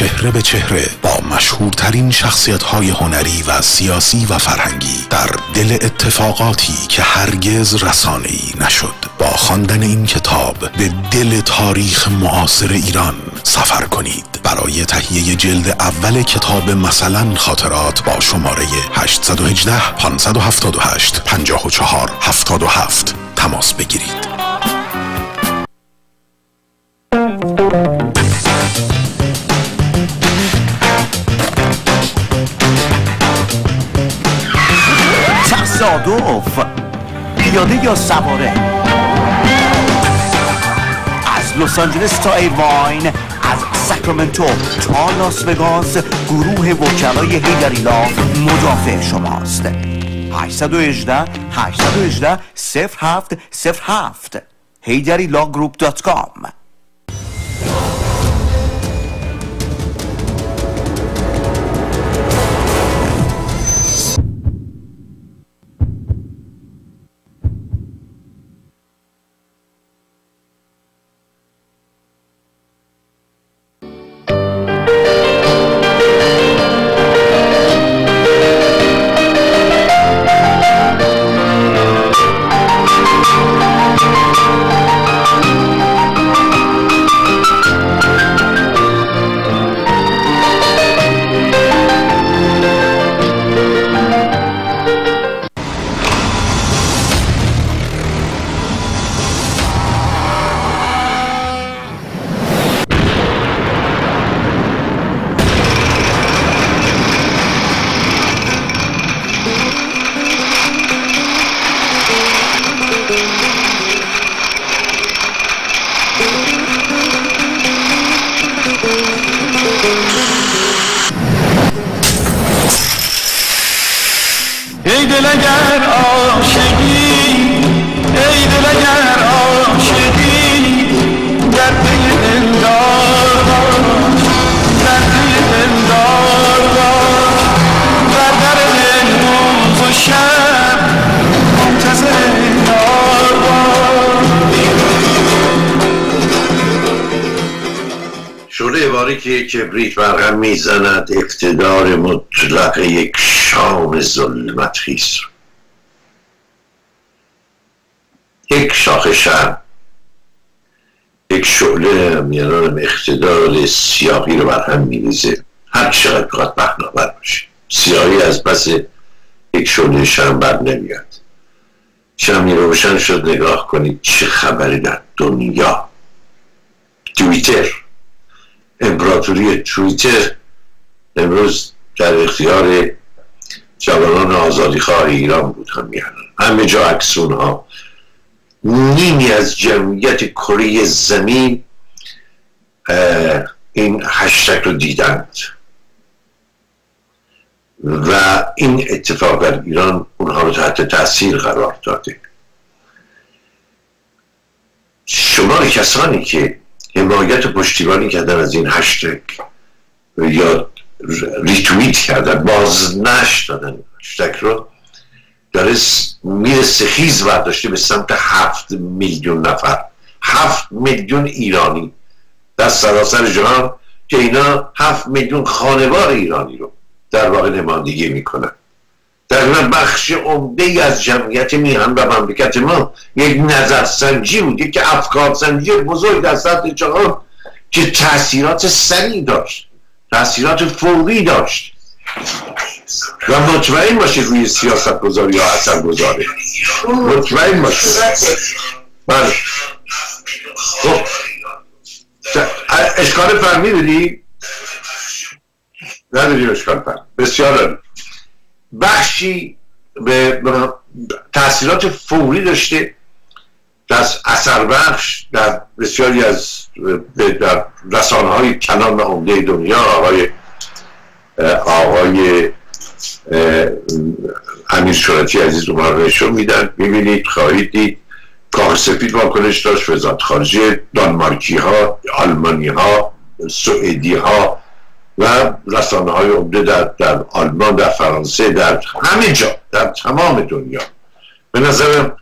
چهره به چهره با مشهورترین شخصیت های هنری و سیاسی و فرهنگی در دل اتفاقاتی که هرگز رسانه‌ای نشد. با خواندن این کتاب به دل تاریخ معاصر ایران سفر کنید. برای تهیه جلد اول کتاب مثلا خاطرات با شماره 818 578 54 77 تماس بگیرید. تصادف پیاده یا سواره؟ از لس آنجلس تا ارواین از ساکرامنتو تا لاس وگاس گروه وکلای Heydari Law مدافع شماست. 818 818 07 07 heydarilawgroup.com ای کبریت برهم می‌زند اقتدار مطلق یک شام ظلمت خیز. یک شاخ شم یک شعله میانان اقتدار سیاهی رو برهم میریزه. هر چقدر بخواد بخنابر باشه. سیاهی از پس یک شعله شم بر نمیاد. شمی روشن شد نگاه کنید چه خبری در دنیا. تویتر امپراتوری توییتر امروز در اختیار جوانان آزادی خواه ایران بود هم همه جا عکسون ها نیمی از جمعیت کره زمین این هشتگ رو دیدند. و این اتفاق در ایران اونها رو تحت تاثیر قرار داده. شمار کسانی که حمایت پشتیبانی کردن از این هشتگ. یا ریتویت کردن بازنش دادن. هشتگ رو داره میره سخیز برداشته به سمت هفت میلیون نفر. هفت میلیون ایرانی. در سراسر جهان که اینا هفت میلیون خانوار ایرانی رو در واقع نمایندگی می‌کنن. در بخش عمده ای از جمعیت میهن و مملکت ما یک نظرسنجی بود یک افکار سنجی بزرگ در سطح جهان که تاثیرات سریع داشت تاثیرات فوری داشت. و مطمئن باشید روی سیاست گذاری یا اثر گذاره مطمئن باشید. بله. خب. اشکال فهمی داری؟ نداری اشکال فهمی. بسیار. بخشی به تاثیرات فوری داشته در اثر بخش در بسیاری از در رسانه های کلان و عمده دنیا آقای آقای امیر شورتی عزیز رو میدن می‌بینید خواهید دید. کاخ سفید واکنش داشت وزارت خارجه دانمارکی ها آلمانی ها سوئدی ها و رسانه های عمده در, در آلمان در فرانسه در همه جا در تمام دنیا. به نظرم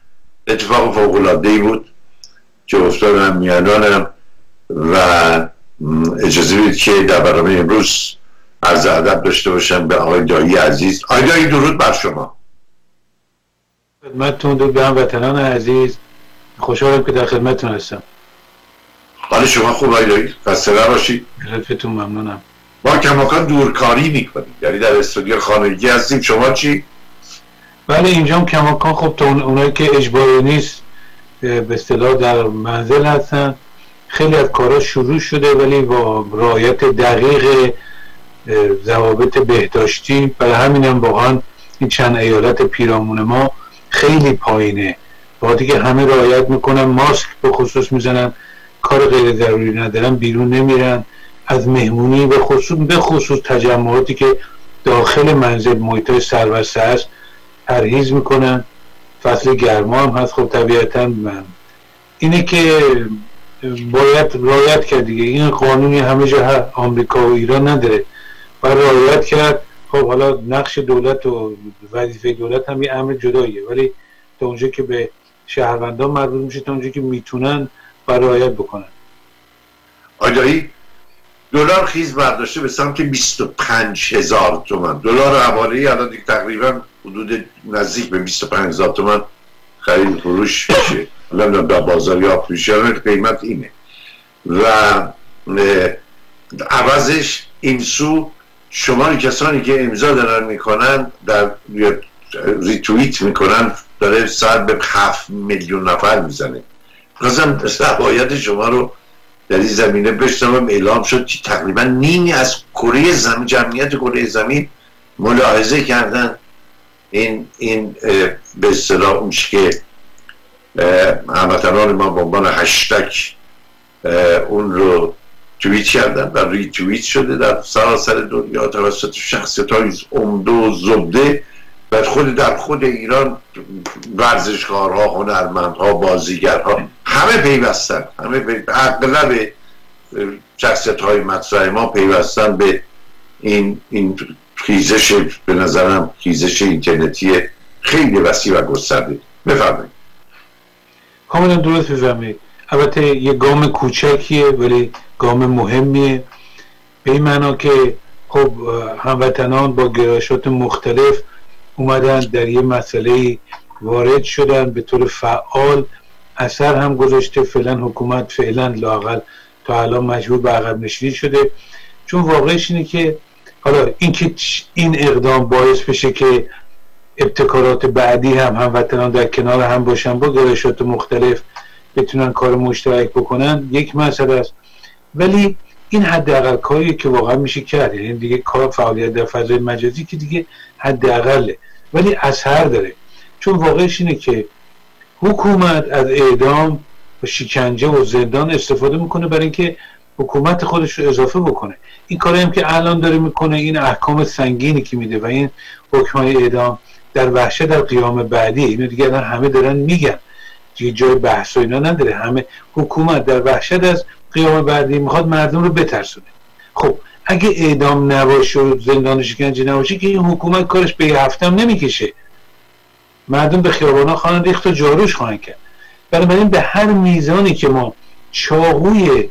اتفاق فوق العاده ای بود که افتادم میانانم و اجازه بدید که در برنامه امروز عرض ادب داشته باشم به آقای دایی عزیز. آقای دایی درود بر شما. خدمتتون درود به وطنان عزیز. خوشحالم که در خدمتتون هستم. حال شما خوب آقای دایی؟ خسته نباشید. لطفتون ممنونم. ما کماکان دورکاری می‌کنیم. یعنی در استودیو خانگی هستیم. شما چی؟ بله اینجا هم کماکان خب تا اونایی که اجباری نیست به اصطلاح در منزل هستن. خیلی از کارا شروع شده ولی با رعایت دقیق ضوابط بهداشتی. برای همین هم واقعا این چند ایالت پیرامون ما خیلی پایینه. با که همه رعایت می‌کنن. ماسک به خصوص می‌زنن. کار غیر ضروری ندارن بیرون نمیرن. از مهمونی به خصوص به خصوص تجمعاتی که داخل منزل محیط سربسته است پرهیز می‌کنن. فصل گرما هم هست. خب طبیعتا من. اینه که باید رایت کرد دیگه. این قانونی همه جا آمریکا و ایران نداره. و رایت کرد. خب حالا نقش دولت و وظیفه دولت هم یه امر جداییه. ولی تا اونجا که به شهروندان مربوط میشه تا اونجا که می‌تونن و رایت بکنن. آجایی دلار خیز برداشته به سمت 25 هزار تومن دلار حواله الان تقریبا حدود نزدیک به 25 هزار تومن خرید فروش میشه. الان در بازار یا قیمت اینه. و عوضش این سو شما کسانی که امضا دارن می‌کنن در ریتویت می‌کنن داره ساعت به 7 میلیون نفر می‌زنه. خواستم روایت شما رو در این زمینه بشنوم اعلام شد که تقریبا نیمی از کره زمین جمعیت کره زمین ملاحظه کردن. این این به اصطلاح میشه که هموطنان ما به عنوان هشتک اون رو توییت کردن و ری توییت شده در سراسر دنیا توسط شخصیت های عمده و زبده. و خود در خود ایران ورزشکارها هنرمندها بازیگرها همه پیوستن. همه. اغلب شخصیت های مطرح ما پیوستن به این این خیزش به نظرم خیزش اینترنتی خیلی وسیع و گسترده. بفرمایید. کاملا درست بفرمایید البته یه گام کوچکیه ولی گام مهمیه. به این معنا که خب هموطنان با گرایشات مختلف اومدن در یه مسئله وارد شدن به طور فعال اثر هم گذاشته فعلا حکومت فعلا لاقل تا الان مجبور به عقب نشینی شده. چون واقعش اینه که حالا اینکه این اقدام باعث بشه که ابتکارات بعدی هم هموطنان در کنار هم باشن با گرایشات مختلف بتونن کار مشترک بکنن یک مسئله است. ولی این حداقل کاری که واقعا میشه کرد یعنی دیگه کار فعالیت در فضای مجازی که دیگه حداقله. ولی اثر داره. چون واقعش اینه که حکومت از اعدام و شکنجه و زندان استفاده می‌کنه برای اینکه حکومت خودش رو اضافه بکنه. این کاری هم که الان داره می‌کنه این احکام سنگینی که میده و این حکمای اعدام در وحشه در قیام بعدی اینو دیگه همه دارن میگن. دیگه جای بحث و اینا نداره. همه حکومت در وحشت از قیام بعدی می‌خواد مردم رو بترسونه. خب اگه اعدام نباشه و زندان شکنجه نباشه که این حکومت کارش به یه هفتم نمی‌کشه. مردم به خیابانا خواهند ریخت و جاروش خواهند کرد. بنابراین به هر میزانی که ما چاقوی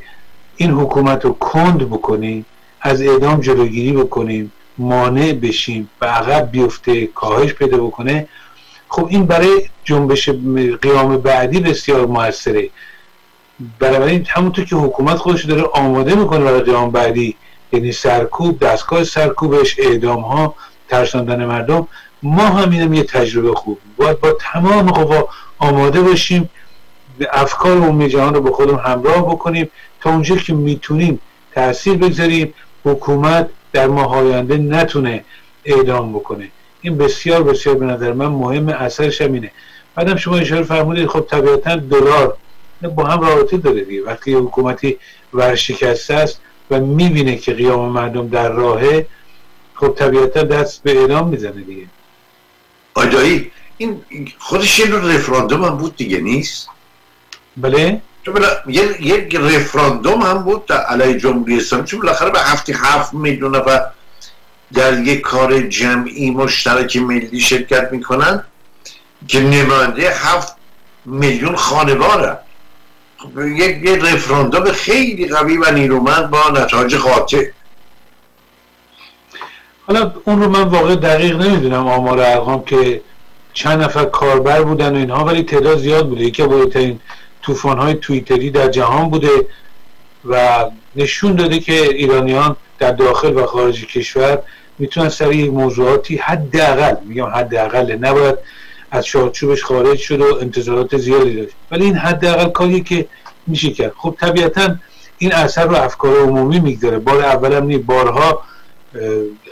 این حکومت رو کند بکنیم از اعدام جلوگیری بکنیم مانع بشیم و عقب بیفته کاهش پیدا بکنه خب این برای جنبش قیام بعدی بسیار موثره. بنابراین همونطور که حکومت خودش داره آماده می‌کنه برای قیام بعدی یعنی سرکوب دستگاه سرکوبش اعدام ها ترساندن مردم ما هم اینم یه تجربه خوب. باید با تمام قوا آماده باشیم افکار عمومی جهان رو به خودم همراه بکنیم تا اونجا که می‌تونیم تاثیر بگذاریم حکومت در ماه آینده نتونه اعدام بکنه. این بسیار بسیار به نظر من مهم اثرش هم اینه. بعدم شما اشاره فرمودید خب طبیعتا دلار با هم رابطه داره دیگه. وقتی حکومتی ورشکسته است و می‌بینه که قیام مردم در راهه خب طبیعتا دست به اعدام می‌زنه دیگه. آجایی این خودش یه رفراندوم هم بود دیگه نیست؟ بله؟ یک رفراندوم هم بود در علیه جمهوری اسلامی. چون بالاخره به هفتی هفت میلیون نفر در یک کار جمعی مشترک ملی شرکت می‌کنن که نماینده هفت میلیون خانواره. یک رفراندوم خیلی قوی و نیرومند با نتایج قاطع حالا اون رو من واقع دقیق نمی‌دونم آمار ارقام که چند نفر کاربر بودن و اینها ولی تعداد زیاد بوده. یکی بزرگترین طوفان های تویتری در جهان بوده و نشون داده که ایرانیان در داخل و خارج کشور می‌تونن سر یک موضوعاتی حداقل میگم حداقل نباید از شارچوبش خارج شد و انتظارات زیادی داشت. ولی این حداقل کاری که میشه کرد. خب طبیعتا این اثر رو افکار عمومی می‌گذاره. بار اولم نی بارها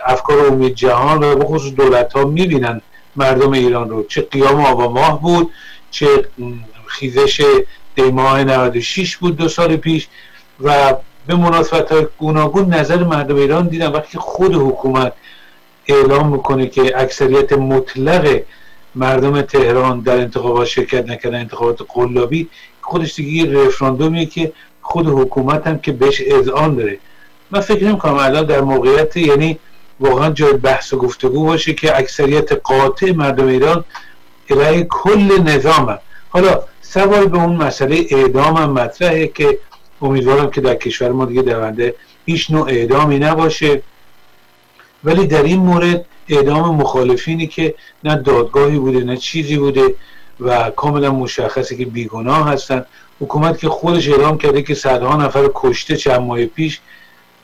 افکار عمومی جهان و بخصوص دولت ها می‌بینن مردم ایران رو. چه قیام آبا ماه بود چه خیزش دیماه 96 بود دو سال پیش. و به مناسبت های گوناگون نظر مردم ایران دیدن. وقتی خود حکومت اعلام می‌کنه که اکثریت مطلق مردم تهران در انتخابات شرکت نکردن انتخابات قلابی خودش دیگه یه رفراندومیه که خود حکومت هم که بهش اذعان داره من فکر نمی کنم الان در موقعیت یعنی واقعا جای بحث و گفتگو باشه که اکثریت قاطع مردم ایران رأی کل نظام هم. حالا سوال به اون مسئله اعدام هم مطرحه که امیدوارم که در کشور ما دیگه دونده هیچ نوع اعدامی نباشه ولی در این مورد اعدام مخالفینی که نه دادگاهی بوده نه چیزی بوده و کاملا مشخصه که بیگناه هستن. حکومت که خودش اعلام کرده که صدها نفر کشته چند ماه پیش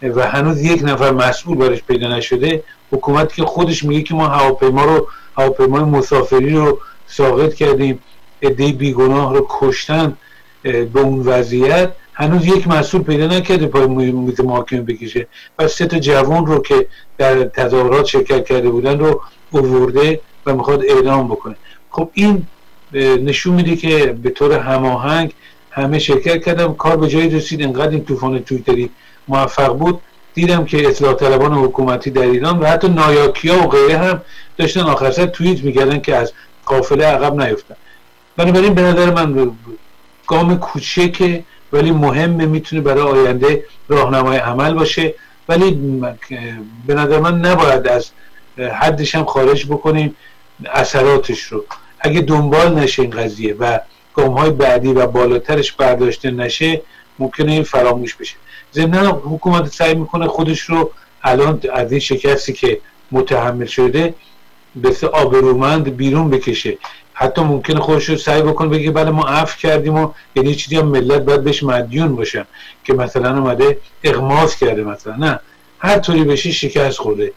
و هنوز یک نفر مسئول برش پیدا نشده. حکومت که خودش میگه که ما هواپیما رو هواپیمای مسافری رو ساقط کردیم. عده بیگناه رو کشتن به اون وضعیت هنوز یک مسئول پیدا نکرده پای میز محاکمه بکشه. و سه تا جوان رو که در تظاهرات شرکت کرده بودن رو اوورده و می‌خواد اعدام بکنه. خب این نشون میده که به طور هماهنگ همه شرکت کردم کار به جایی رسید. انقدر این طوفان تویتری موفق بود. دیدم که اصلاح طلبان حکومتی در ایران و حتی نایاکیا و غیره هم داشتن آخر سر توییت می‌کردن که از قافله عقب نیفتن. بنابراین به نظر من گام کوچکه ولی مهمه می‌تونه برای آینده راهنمای عمل باشه. ولی به نظر من نباید از حدش هم خارج بکنیم اثراتش رو. اگه دنبال نشه این قضیه و گام های بعدی و بالاترش برداشته نشه ممکنه این فراموش بشه. ضمن حکومت سعی می‌کنه خودش رو الان از این شکستی که متحمل شده به آبرومند بیرون بکشه. حتی ممکنه خودش رو سعی بکنه بگه بله ما عفو کردیم و یعنی چیزی هم ملت باید بهش مدیون باشن که مثلا اومده اغماس کرده مثلا. نه. هر طوری بشه شکست خورده.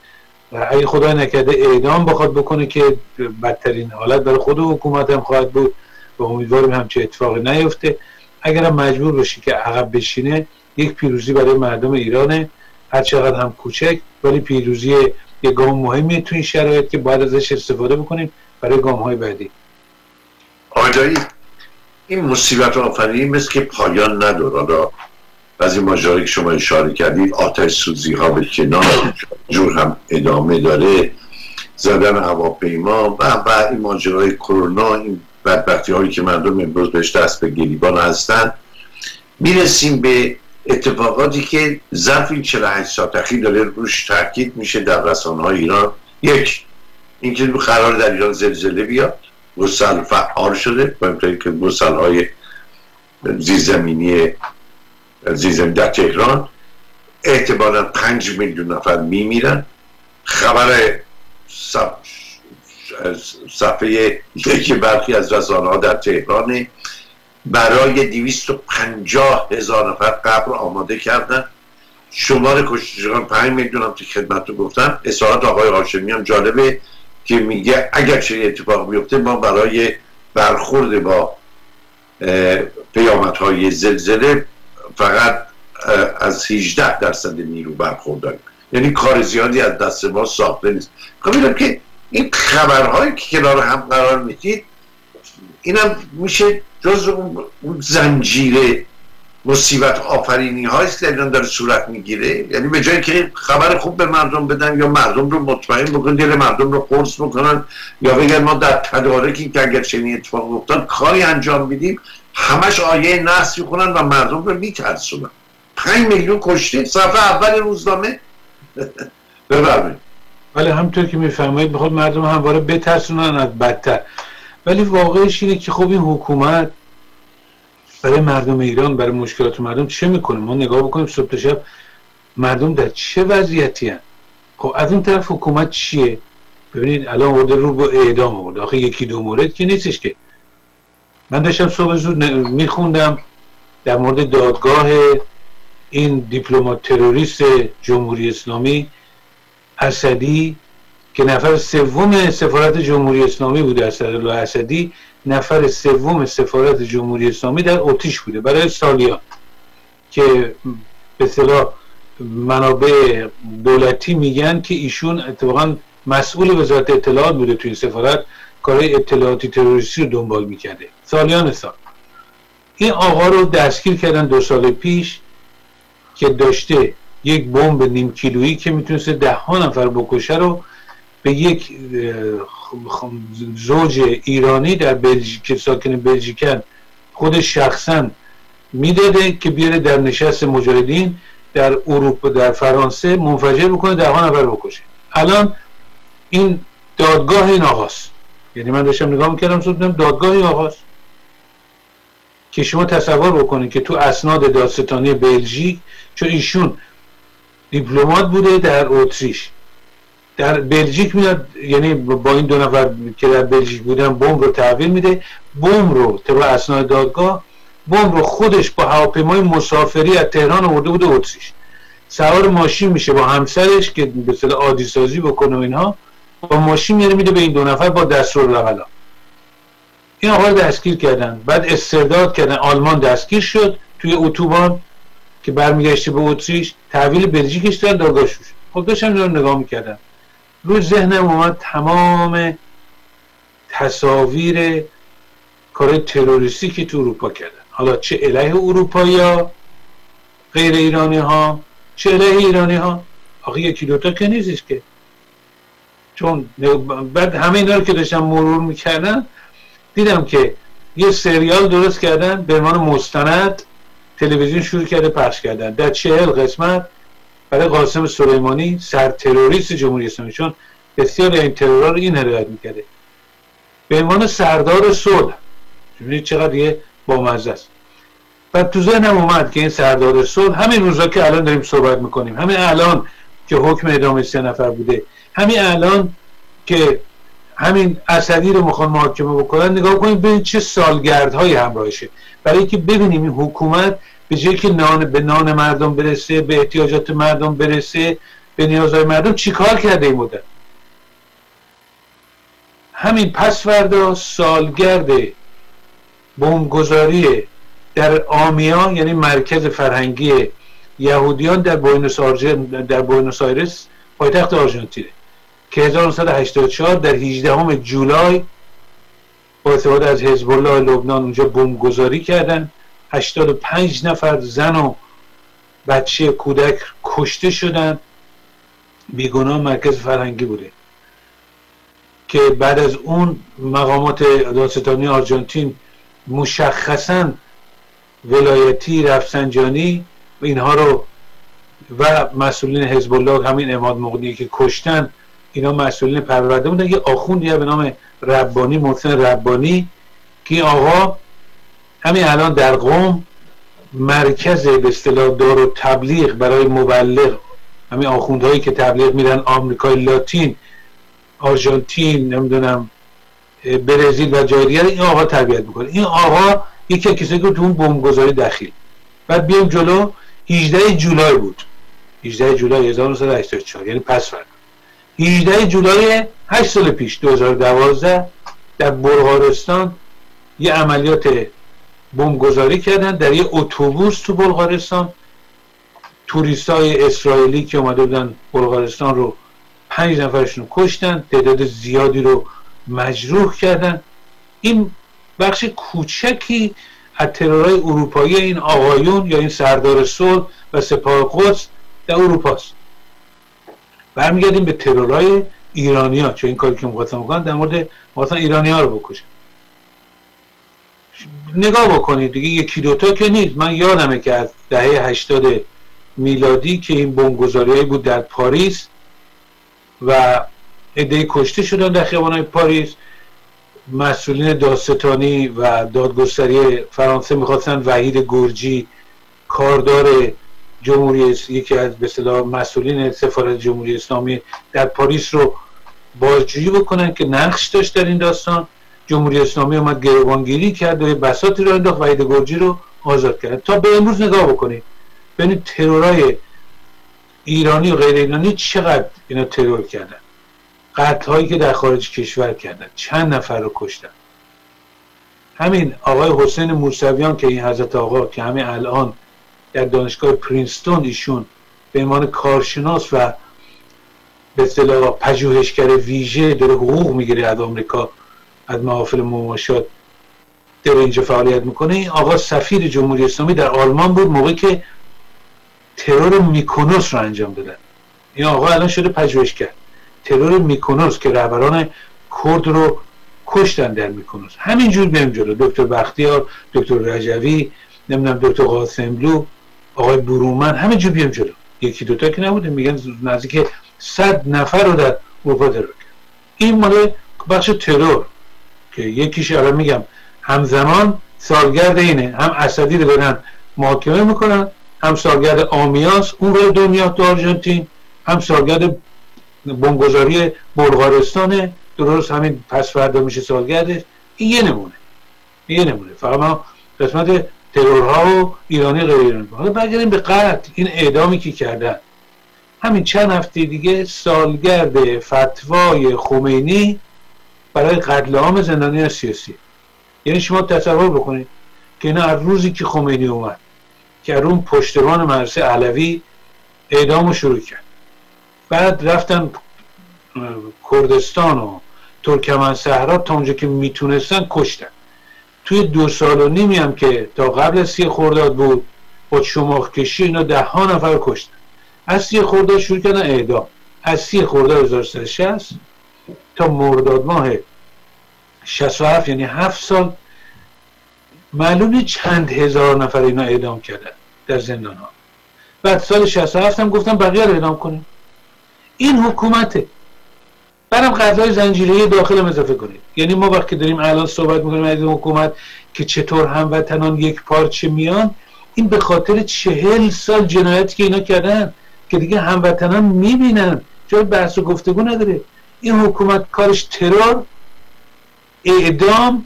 و اگه خدا نکرده اعدام بخواد بکنه که بدترین حالت برای خود حکومت هم خواهد بود و امیدوارم همچه اتفاقی نیفته. اگر هم مجبور باشی که عقب بشینه یک پیروزی برای مردم ایرانه. هر چقدر هم کوچک ولی پیروزی یک گام مهمیه تو این شرایط که باید ازش استفاده بکنیم برای گام های بعدی. آقای این مصیبت آفرینی مثل که پایان نداره. حالا بعضی ماجرایی که شما اشاره کردید آتش سوزی ها به کنار جور هم ادامه داره. زدن هواپیما و و این ماجرای کرونا این بدبختی هایی که مردم امروز بهش دست به گریبان هستن. می‌رسیم به اتفاقاتی که ظرف این 48 ساعت اخیر داره روش تاکید میشه در رسانه های ایران. یک اینکه قرار در ایران زلزله بیاد. گسل فعال شده با اینکه که گسل های زیرزمینی زیرزمین در تهران احتمالا پنج میلیون نفر میمیرن. خبر صفحه یکی برخی از رسانه ها در تهران برای دویست و پنجاه هزار نفر قبر آماده کردن. شمار کشتشگان پنج میلیون هم خدمت رو گفتم. اصلاحات آقای هاشمی هم جالبه. که میگه اگر چه اتفاق بیفته ما برای برخورد با های زلزله فقط از 18 درصد نیرو برخورداریم. یعنی کار زیادی از دست ما ساخته نیست. خب که این خبرهایی که کنار هم قرار می‌دید اینم میشه جز اون زنجیره مصیبت آفرینی هایست که ایران داره صورت می‌گیره. یعنی به جایی که خبر خوب به مردم بدن یا مردم رو مطمئن بکنن دل مردم رو قرص بکنن یا بگن ما در تدارکی که اگر چنین اتفاق افتاد کاری انجام میدیم همش آیه نصر می‌کنن و مردم رو میترسونن. پنج میلیون کشته. صفحه اول روزنامه. بفرمایید. ولی همطور که میفرمایید بخواد مردم همواره بترسونن از بدتر. ولی واقعش اینه که خب این حکومت برای مردم ایران برای مشکلات مردم چه می‌کنه ما نگاه بکنیم صبح تا شب مردم در چه وضعیتی هن؟ خب از اون طرف حکومت چیه؟ ببینید الان ورده رو با اعدام آورده. آخه یکی دو مورد که نیستش که. من داشتم صبح زود میخوندم در مورد دادگاه این دیپلمات تروریست جمهوری اسلامی اسدی که نفر سوم سفارت جمهوری اسلامی بوده اسدالله اسدی. نفر سوم سفارت جمهوری اسلامی در اتریش بوده برای سالیان که به صلاح منابع دولتی میگن که ایشون اتفاقا مسئول وزارت اطلاعات بوده توی سفارت کارهای اطلاعاتی تروریستی رو دنبال می‌کرده. سالیان سال. این آقا رو دستگیر کردن دو سال پیش که داشته یک بمب نیم کیلویی که می‌تونسته ده ها نفر بکشه رو به یک زوج ایرانی در بلژیک ساکن بلژیکن خود شخصا می‌داده که بیاره در نشست مجاهدین در اروپا در فرانسه منفجر بکنه ده ها نفر بکشه. الان این دادگاه این آقاست. یعنی من داشتم نگاه می‌کردم سودم دادگاه این آقاست. که شما تصور بکنید که تو اسناد داستانی بلژیک چون ایشون دیپلمات بوده در اتریش. در بلژیک میاد یعنی با این دو نفر که در بلژیک بودن بمب رو تحویل میده بمب رو طبق اسناد دادگاه بمب رو خودش با هواپیمای مسافری از تهران آورده بوده اتریش. سوار ماشین میشه با همسرش که به اصطلاح عادی سازی بکنه و اینها. با ماشین میاره میده به این دو نفر با دستور این آقا دستگیر کردن. بعد استرداد کردن. آلمان دستگیر شد توی اتوبان که برمیگشته به اتریش. تحویل بلژیکش داد دادگاه شد خب داشتم نگاه می‌کردم روی ذهنم اومد تمام تصاویر کار تروریستی که تو اروپا کردن. حالا چه علیه اروپایی ها غیر ایرانی ها چه علیه ایرانی ها. آخه یکی دوتا که نیستش که. چون بعد همه اینا رو که داشتم مرور می‌کردن دیدم که یه سریال درست کردن به عنوان مستند تلویزیون شروع کرده پخش کردن. در چهل قسمت برای قاسم سلیمانی سر تروریست جمهوری اسلامی چون بسیار این ترورها رو این هدایت می‌کرده. به عنوان سردار صلح. ببینید چقدر یه بامزه است. و تو ذهنم اومد که این سردار صلح همین روزا که الان داریم صحبت می‌کنیم همین الان که حکم ادامه سه نفر بوده همین الان که همین اسدی رو می‌خوان محاکمه بکنن نگاه کنید ببینید چه سالگردهایی همراهشه. برای اینکه ببینیم این حکومت به جایی که نان به نان مردم برسه به احتیاجات مردم برسه به نیازهای مردم چیکار کرده این مدت؟ همین پس فردا سالگرد بمبگذاری در آمیا یعنی مرکز فرهنگی یهودیان در بوینوس در بوینوس آیرس پایتخت آرژانتینه که 1984 در 18 جولای با استفاده از حزب الله لبنان اونجا بمبگذاری کردن. 85 نفر زن و بچه کودک کشته شدن. بیگناه مرکز فرهنگی بوده. که بعد از اون مقامات داستانی آرژانتین مشخصا ولایتی رفسنجانی اینها رو و مسئولین حزب الله همین اماد مقدی که کشتن اینا مسئولین پرورده بودن. یه آخوندی به نام ربانی محسن ربانی که آقا همین الان در قوم مرکز به اصطلاح دار و تبلیغ برای مبلغ همین آخوندهایی که تبلیغ میرن آمریکای لاتین آرژانتین نمی‌دونم برزیل و جای دیگر این آقا تربیت می‌کنه. این آقا یکی کسی که تو اون بمبگذاری دخیل بعد بیام جلو 18 جولای بود. 18 جولای 1984 یعنی پس فرد. 18 جولای 8 سال پیش 2012 در بلغارستان یه عملیات بمبگذاری کردن در یه اتوبوس تو بلغارستان. توریست های اسرائیلی که اومده بودن بلغارستان رو پنج نفرشون رو کشتن تعداد زیادی رو مجروح کردن. این بخش کوچکی از ترورهای اروپایی این آقایون یا این سردار صلح و سپاه قدس در اروپاست. برمیگردیم به ترورهای ایرانی ها چون این کاری که مخواستم بکنن در مورد مخواستن ایرانی ها رو بکشن. نگاه بکنید. دیگه یکی دوتا که نیست. من یادمه که از دهه هشتاد میلادی که این بمبگذاری بود در پاریس و عده کشته شدن در خیابان پاریس. مسئولین داستانی و دادگستری فرانسه می‌خواستن. وحید گرجی کاردار جمهوری یکی از به مسئولین سفارت جمهوری اسلامی در پاریس رو بازجویی بکنن که نقش داشت در این داستان. جمهوری اسلامی اومد گروگانگیری کرد و بساطی رو انداخت وحید گرجی رو آزاد کرد. تا به امروز نگاه بکنید ببینید ترورای ایرانی و غیر ایرانی چقدر اینا ترور کردن. قتل هایی که در خارج کشور کردن. چند نفر رو کشتن. همین آقای حسین موسویان که این حضرت آقا که همین الان در دانشگاه پرینستون ایشون به عنوان کارشناس و به اصطلاح پژوهشگر ویژه داره حقوق می‌گیره از آمریکا از محافل مماشات داره اینجا فعالیت می‌کنه. این آقا سفیر جمهوری اسلامی در آلمان بود موقعی که ترور میکونوس رو انجام دادن این آقا الان شده پژوهشگر ترور میکونوس که رهبران کرد رو کشتن در میکونوس. همینجور بریم جلو. دکتر بختیار دکتر رجوی نمی‌دونم دکتر قاسملو آقای برومن همینجور بیام جلو. یکی دوتا که نبوده. میگن نزدیک صد نفر رو در اروپا ترور کرد این مال بخش ترور. که یکیش الان میگم همزمان سالگرد اینه. هم اسدی رو برن محاکمه می‌کنن هم سالگرد آمیاس اون رو دنیا تو آرژانتین هم سالگرد بنگذاری بلغارستان درست همین پس فردا میشه سالگردش. این یه نمونه. یه نمونه. فقط ما قسمت ترورها و ایرانی غیر ایرانی. حالا برگردیم به قتل. این اعدامی که کردن همین چند هفته دیگه سالگرد فتوای خمینی برای قتل عام زندانی سیاسی. یعنی شما تصور بکنید که اینا از روزی که خمینی اومد که اون پشتبان مدرسه علوی اعدام شروع کرد. بعد رفتن کردستان و ترکمن صحرا تا اونجا که می‌تونستن کشتن. توی دو سال و نیمی هم که تا قبل سی خورداد بود با شماخ کشی اینا ده ها نفر کشتن. از سی خورداد شروع کردن اعدام. از سی خورداد 1360 تا مرداد ماه 67 یعنی هفت سال معلومه چند هزار نفر اینا اعدام کردن در زندان ها بعد سال 67 هم گفتن بقیه رو اعدام کنیم. این حکومته. برم قضای زنجیره داخل اضافه کنید یعنی ما وقتی داریم الان صحبت می‌کنیم از این حکومت که چطور هموطنان یک پارچه میان این به خاطر چهل سال جنایتی که اینا کردن که دیگه هموطنان می‌بینن. جای بحث و گفتگو نداره. این حکومت کارش ترور اعدام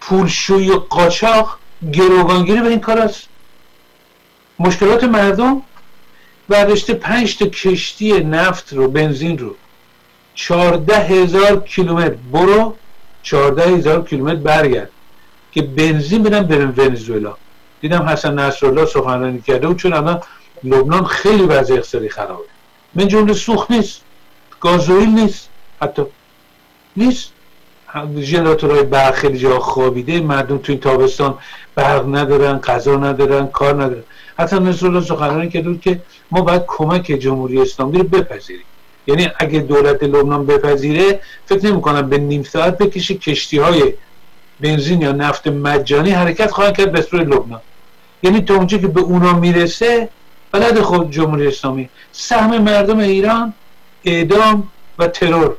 پولشوی و قاچاق گروگانگیری به این کار است. مشکلات مردم برداشته پنج تا کشتی نفت رو بنزین رو. چارده هزار کیلومتر برو چارده هزار کیلومتر برگرد. که بنزین بدن برن ونزوئلا. دیدم حسن نصرالله سخنرانی کرده و چون الان لبنان خیلی وضع اقتصادی خرابه. من جمله سوخت نیست. گازوئیل نیست. حتی نیست. ژنراتورهای برق خیلی جا خوابیده. مردم تو این تابستان برق ندارن غذا ندارن کار ندارن. حتی نصرالله سخنرانی کرده که ما باید کمک جمهوری اسلامی رو بپذیریم. یعنی اگه دولت لبنان بپذیره فکر نمی کنم به نیم ساعت بکشه کشتی های بنزین یا نفت مجانی حرکت خواهد کرد به سوی لبنان. یعنی تا اونجا که به اونا می‌رسه بلد خود جمهوری اسلامی. سهم مردم ایران اعدام و ترور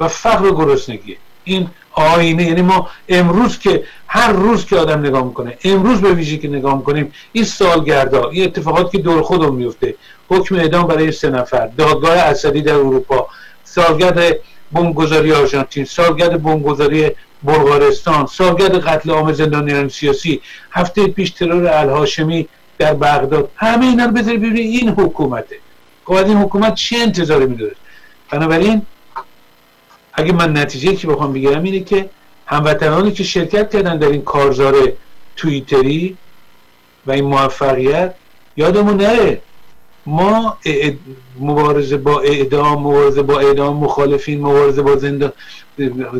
و فقر و گرسنگی. این آینه یعنی ما امروز که هر روز که آدم نگاه می‌کنه امروز به ویژه که نگاه می‌کنیم این سالگردا این اتفاقات که دور خودمون میفته حکم اعدام برای سه نفر دادگاه اسدی در اروپا سالگرد بمبگذاری آرژانتین سالگرد بمبگذاری بلغارستان سالگرد قتل عام زندانیان سیاسی هفته پیش ترور الهاشمی در بغداد. همه اینا رو بذاری ببینید این حکومته. خب این حکومت چه انتظاری میداره بنابراین اگه من نتیجه که بخوام بگیرم اینه که هموطنانی که شرکت کردن در این کارزار توییتری و این موفقیت یادمون نره. ما مبارزه با اعدام مبارزه با اعدام مخالفین مبارزه با زندان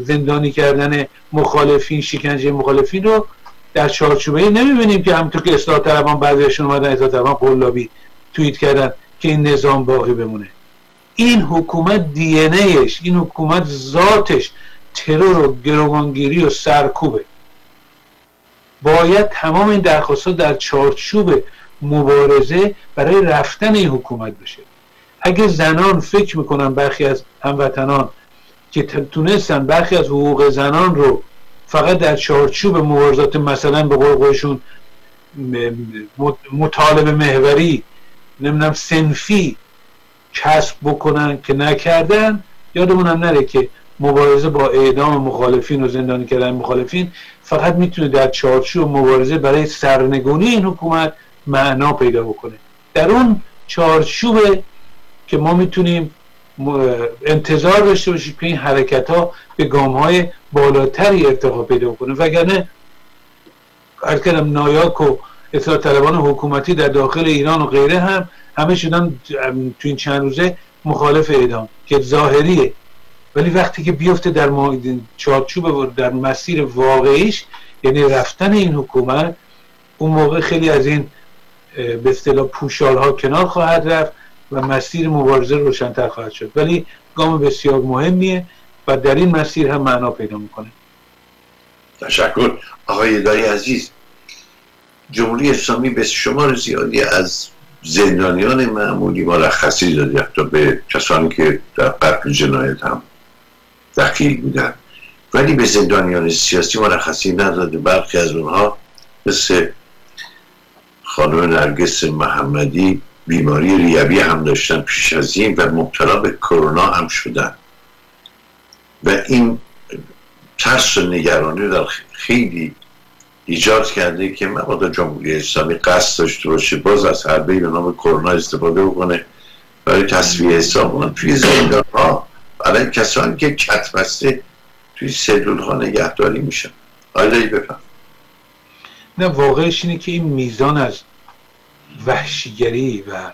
زندانی کردن مخالفین شکنجه مخالفین رو در چارچوبه نمی‌بینیم که همونطور که اصلاح طلبان بعضیشون اومدن اصلاح طلبان قلابی توییت کردن. که این نظام باقی بمونه. این حکومت دی این حکومت ذاتش ترور و گروگانگیری و سرکوبه. باید تمام این درخواست در چارچوب مبارزه برای رفتن این حکومت بشه. اگه زنان فکر می‌کنن برخی از هموطنان که تونستن برخی از حقوق زنان رو فقط در چارچوب مبارزات مثلا به قول مطالبه محوری نمی‌دونم سنفی کسب بکنن که نکردن یادمون هم نره که مبارزه با اعدام مخالفین و زندانی کردن مخالفین فقط می‌تونه در چارچوب مبارزه برای سرنگونی این حکومت معنا پیدا بکنه. در اون چارچوب که ما می‌تونیم انتظار داشته باشیم که این حرکت ها به گام های بالاتری ارتقا پیدا کنه وگرنه کردم نایاک و اصلاح طلبان حکومتی در داخل ایران و غیره هم همه شدن تو این چند روزه مخالف اعدام که ظاهریه. ولی وقتی که بیفته در چارچوب در مسیر واقعیش یعنی رفتن این حکومت اون موقع خیلی از این به اصطلاح پوشالها کنار خواهد رفت و مسیر مبارزه روشنتر خواهد شد. ولی گام بسیار مهمیه و در این مسیر هم معنا پیدا می‌کنه. تشکر. آقای دایی عزیز جمهوری اسلامی به شمار زیادی از زندانیان معمولی مرخصی داده حتی به کسانی که در قتل جنایت هم دخیل بودن. ولی به زندانیان سیاسی مرخصی نداده. برخی از اونها مثل خانم نرگس محمدی بیماری ریوی هم داشتن پیش از این و مبتلا به کرونا هم شدن. و این ترس و نگرانی در خیلی ایجاد کرده که مبادا جمهوری اسلامی قصد داشته باشه باز از حربه به نام کرونا استفاده بکنه برای تصویه حساب توی زندان ها برای کسانی که کت بسته توی سلول ها نگهداری میشن آیا بفهم نه واقعش اینه که این میزان از وحشیگری و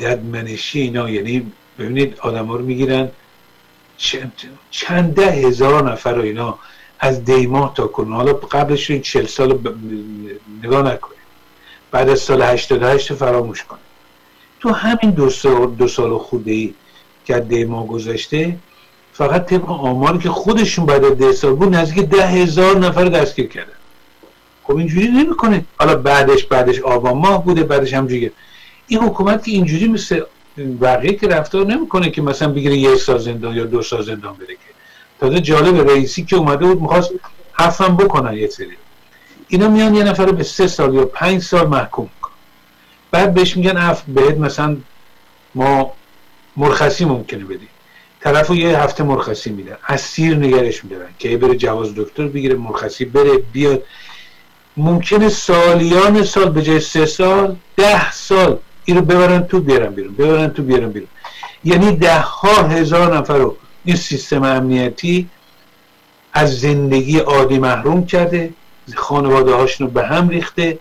ددمنشی اینا یعنی ببینید آدم ها رو می‌گیرن چند ده هزار نفر و اینا از دیما تا کنون حالا قبلش این چل سال. نگاه نکنید. بعد از سال 88 فراموش کنید. تو همین دو سال, دو سال خوده ای که از دیما گذشته فقط طبق آماری که خودشون بعد از ده سال بود نزدیک ده هزار نفر دستگیر کردن. خب اینجوری نمی‌کنه. حالا بعدش بعدش آبان ماه بوده بعدش همجوری این حکومت که اینجوری مثل بقیه که رفتار نمی‌کنه که مثلا بگیره یک سال زندان یا دو سال زندان بده تازه جالب رئیسی که اومده بود می‌خواست حفم بکنن یه سری. اینا میان یه نفر رو به سه سال یا پنج سال محکوم می‌کنن. بعد بهش میگن اف بهت مثلا ما مرخصی ممکنه بدیم طرف یه هفته مرخصی میدن از سیر نگرش میدارن که بره جواز دکتر بگیره مرخصی بره بیاد. ممکنه سالیان سال به جای سه سال ده سال این رو ببرن تو بیارن بیرون ببرن تو بیارن بیرون. یعنی ده ها هزار نفر رو این سیستم امنیتی از زندگی عادی محروم کرده خانواده هاشون رو به هم ریخته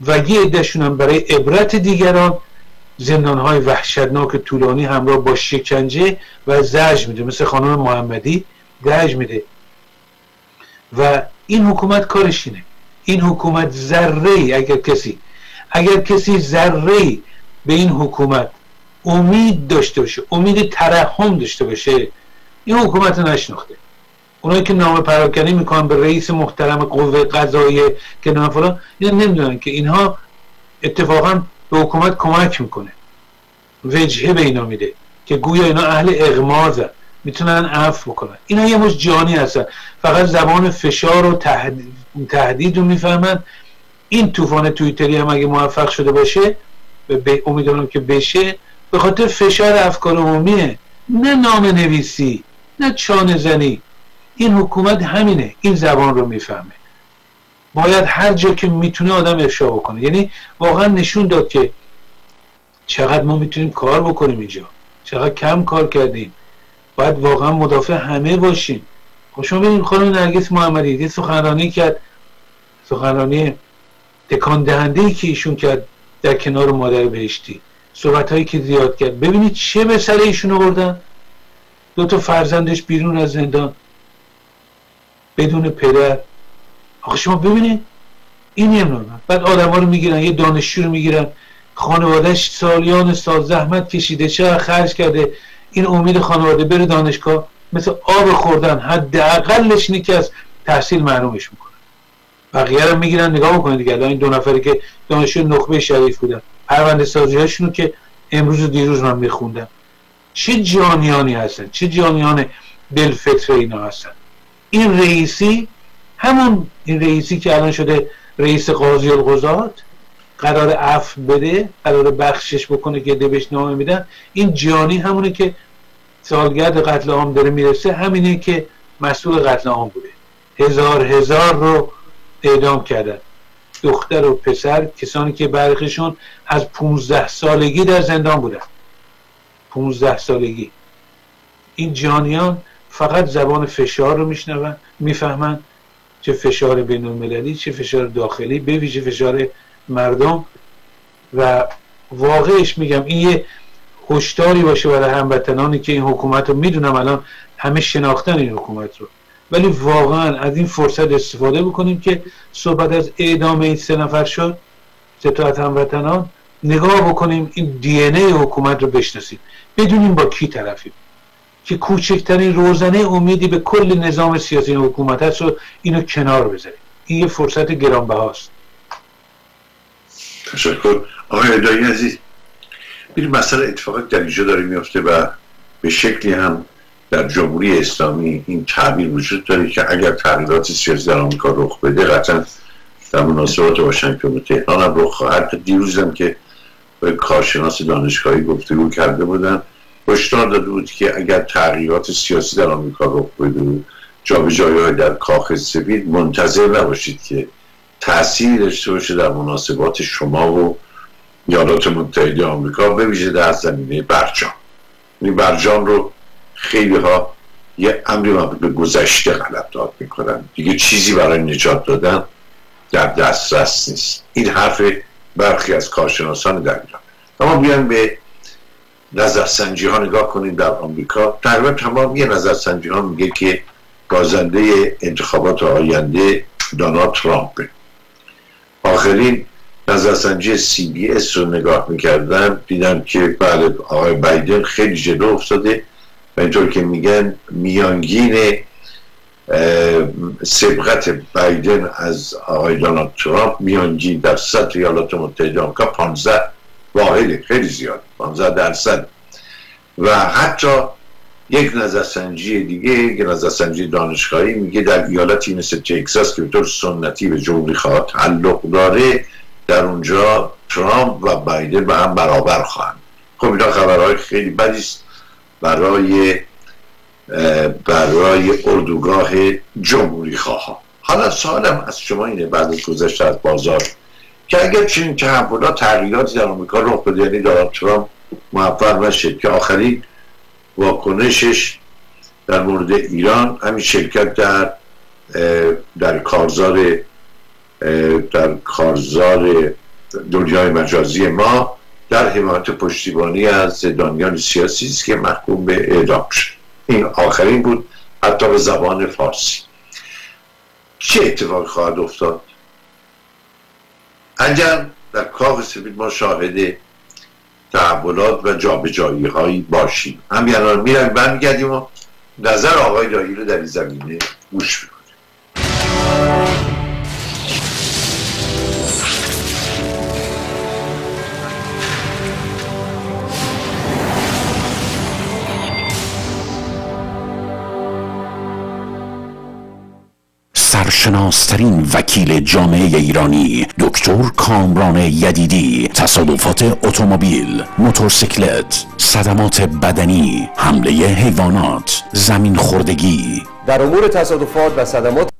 و یه عدهشون هم برای عبرت دیگران زندان های وحشتناک طولانی همراه با شکنجه و زج میده مثل خانم محمدی زج میده. و این حکومت کارش اینه. این حکومت ذره اگر کسی اگر کسی ذره به این حکومت امید داشته باشه امید ترحم داشته باشه این حکومت نشناخته. اونایی که نام پراکنی می‌کنن به رئیس محترم قوه قضاییه که نام فلان نمی‌دونن که اینها اتفاقا به حکومت کمک می‌کنه. وجهه به اینا میده که گویا اینا اهل اغمازن می‌تونن عفو بکنن. اینا یه مش جانی هستن. فقط زبان فشار و تهدید, تهدید رو می‌فهمن. این طوفان تویتری هم اگه موفق شده باشه به امیدوارم که بشه به خاطر فشار افکار عمومیه نه نام نویسی نه چانه زنی. این حکومت همینه این زبان رو می‌فهمه. باید هر جا که می‌تونه آدم افشا بکنه. یعنی واقعا نشون داد که چقدر ما می‌تونیم کار بکنیم اینجا. چقدر کم کار کردیم. باید واقعا مدافع همه باشیم. خب شما ببینید خانم نرگس محمدی یه سخنرانی کرد. سخنرانی تکان دهنده ای که ایشون کرد در کنار مادر بهشتی. صحبت هایی که زیاد کرد. ببینید چه مسئله ایشون آوردن دو تا فرزندش بیرون از زندان. بدون پدر. آخه شما ببینید این نورمال. بعد آدم رو می‌گیرن یه دانشجو رو می‌گیرن. خانوادهش سالیان سال زحمت کشیده چه خرج کرده. این امید خانواده بره دانشگاه مثل آب خوردن. حداقلش اینه که از تحصیل محرومش می‌کنه. بقیه رو می‌گیرن نگاه می‌کنه دیگه. این دو نفری که دانشجو نخبه شریف بودن. پرونده سازی هاشونو که امروز و دیروز من میخوندم. چه جانیانی هستن؟ چه جانیان بالفطر اینا هستن؟ این رئیسی همون این رئیسی که الان شده رئیس قاضی القضات قرار عفو بده قرار بخشش بکنه که دبش نامه میدن. این جانی همونه که سالگرد قتل عام داره می‌رسه همینه که مسئول قتل عام بوده. هزار هزار رو اعدام کردن. دختر و پسر کسانی که برخشون از 15 سالگی در زندان بودن. 15 سالگی. این جانیان فقط زبان فشار رو میشنون می‌فهمن چه فشار بین المللی چه فشار داخلی به ویژه فشار مردم. و واقعش میگم این یه هشداری باشه برای هموطنانی که این حکومت رو می‌دونم الان همه شناختن این حکومت رو. ولی واقعا از این فرصت استفاده بکنیم که صحبت از اعدام این سه نفر شد سه تا هموطنان نگاه بکنیم این دی ای حکومت رو بشناسیم. بدونیم با کی طرفیم. که کوچکترین روزنه امیدی به کل نظام سیاسی حکومت هست و اینو کنار بذاریم. این یه فرصت گرانبهاست. تشکر. آقای ادایی عزیز ببینید مسئله اتفاقات در اینجا داره میفته و به شکلی هم در جمهوری اسلامی این تعبیر وجود داره که اگر تغییرات سیاسی در آمریکا رخ بده قطعا در مناسبات واشنگتن و تهران هم رخ خواهد دیروزم که به کارشناس دانشگاهی گفتگو کرده بودن هشدار داده بود که اگر تغییرات سیاسی در آمریکا رخ بده جابجایی در کاخ سفید منتظر نباشید که تأثیری داشته باشه در مناسبات شما و ایالات متحده آمریکا. به ویژه در زمینه برجام. این برجام رو خیلی ها یه امری به گذشته غلط داد می‌کنن. دیگه چیزی برای نجات دادن در دسترس نیست. این حرف برخی از کارشناسان در ایران. اما بیان به نظرسنجی ها نگاه کنیم در آمریکا. تقریبا تمام یه نظرسنجی ها میگه که بازنده انتخابات آینده دونالد ترامپ. آخرین نظرسنجی سی بی اس رو نگاه می‌کردم دیدم که بله آقای بایدن خیلی جلو افتاده. و اینطور که میگن میانگین سبقت بایدن از آقای دونالد ترامپ میانگین در سطح ایالات متحده آمریکا 15 واحده خیلی زیاد 15 درصد. و حتی یک نظرسنجی دیگه یک نظرسنجی دانشگاهی میگه در ایالتی مثل تکساس که به طور سنتی به جمهوری خواهد تعلق داره در اونجا ترامپ و بایدن به هم برابر خواهند. خب اینا خبرهای خیلی بدی است. برای برای اردوگاه جمهوری خواه حالا سوالم از شما اینه بعد از گذشته از بازار که اگر چنین تحولا تغییراتی در آمریکا رخ بده یعنی دارد ترامپ موفق بشه که آخرین واکنشش در مورد ایران همین شرکت در در کارزار در کارزار دنیای مجازی ما در حمایت پشتیبانی از زندانیان سیاسی است که محکوم به اعدام شد. این آخرین بود حتی به زبان فارسی. چه اتفاقی خواهد افتاد؟ اگر در کاخ سفید ما شاهد تحولات و جابجایی هایی باشیم. همین الان میرم برمیگردیم و نظر آقای دایی رو در این زمینه گوش سرشناسترین وکیل جامعه ایرانی دکتر کامران یدیدی تصادفات اتومبیل موتورسیکلت صدمات بدنی حمله حیوانات زمین خوردگی. در امور تصادفات و صدمات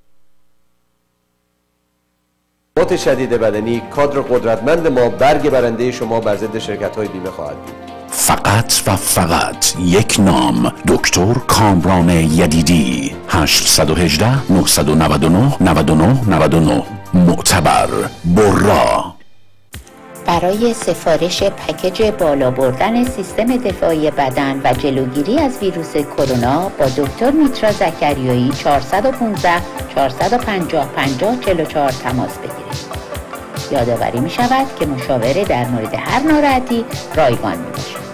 شدید بدنی کادر قدرتمند ما برگ برنده شما بر ضد شرکت های بیمه خواهد بود. فقط و فقط یک نام دکتر کامران یدیدی 818 999 99 99 معتبر برا برای سفارش پکیج بالا بردن سیستم دفاعی بدن و جلوگیری از ویروس کرونا با دکتر میترا زکریایی 415 450 50 44 تماس بگیرید. یادآوری می شود که مشاوره در مورد هر ناراحتی رایگان می باشد.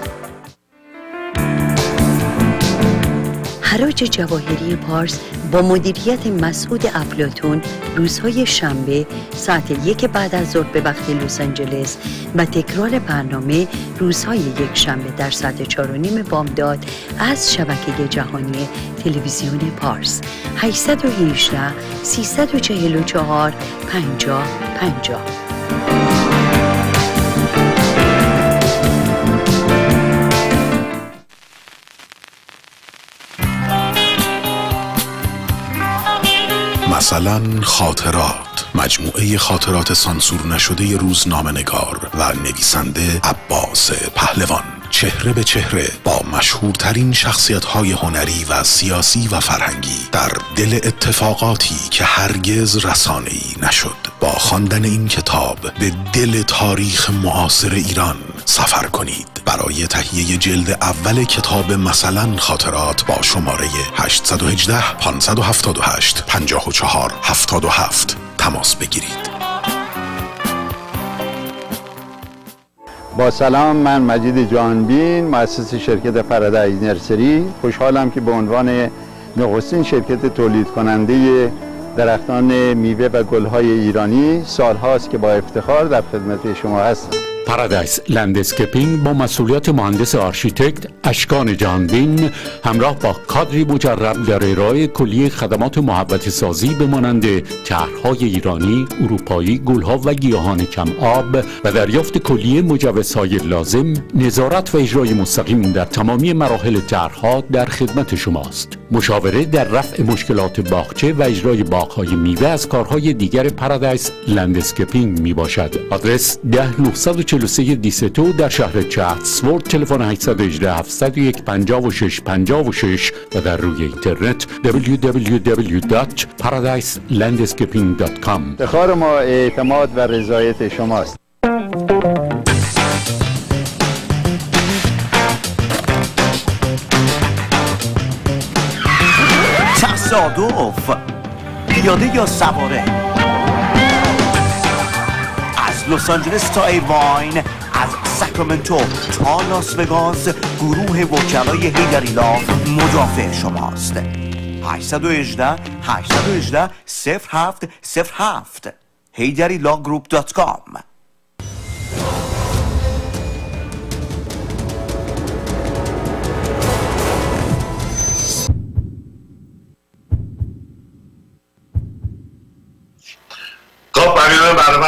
حراج جواهری پارس با مدیریت مسعود افلاتون روزهای شنبه ساعت یک بعد از ظهر به وقت لس آنجلس و تکرار برنامه روزهای یک شنبه در ساعت چهار و نیم بامداد از شبکه جهانی تلویزیون پارس. 818 344 50 50 مثلا خاطرات. مجموعه خاطرات سانسور نشده روزنامه نگار و نویسنده عباس پهلوان. چهره به چهره با مشهورترین شخصیت های هنری و سیاسی و فرهنگی در دل اتفاقاتی که هرگز رسانه‌ای نشد. با خواندن این کتاب به دل تاریخ معاصر ایران سفر کنید. برای تهیه جلد اول کتاب مثلا خاطرات با شماره 818 578 54 77 تماس بگیرید. با سلام من مجید جانبین مؤسس شرکت Paradise Nursery. خوشحالم که به عنوان نخستین شرکت تولید کننده درختان میوه و گلهای ایرانی سالهاست که با افتخار در خدمت شما هستم. Paradise Landscaping با مسئولیت مهندس architect اشکان جاندین همراه با کادری مجرب در ارائه کلیه خدمات محوطه سازی به مانند طرحهای ایرانی، اروپایی، گلها و گیاهان کم آب و دریافت کلیه مجوزهای لازم نظارت و اجرای مستقیم در تمامی مراحل طرحها در خدمت شماست. مشاوره در رفع مشکلات باغچه و اجرای باغهای میوه از کارهای دیگر Paradise Landscaping می‌باشد آدرس 10940 43 DeSoto در شهر چتسورث تلفن 818 701 56 56 و در روی اینترنت www.paradiselandscaping.com افتخار ما اعتماد و رضایت شماست. تصادف پیاده یا سواره؟ لس آنجلس تا ایواین از ساکرامنتو تا لاس وگاس گروه وکلای هیدریلا مدافع شماست. 818 818 07 07 هیدریلاگروپ.com خب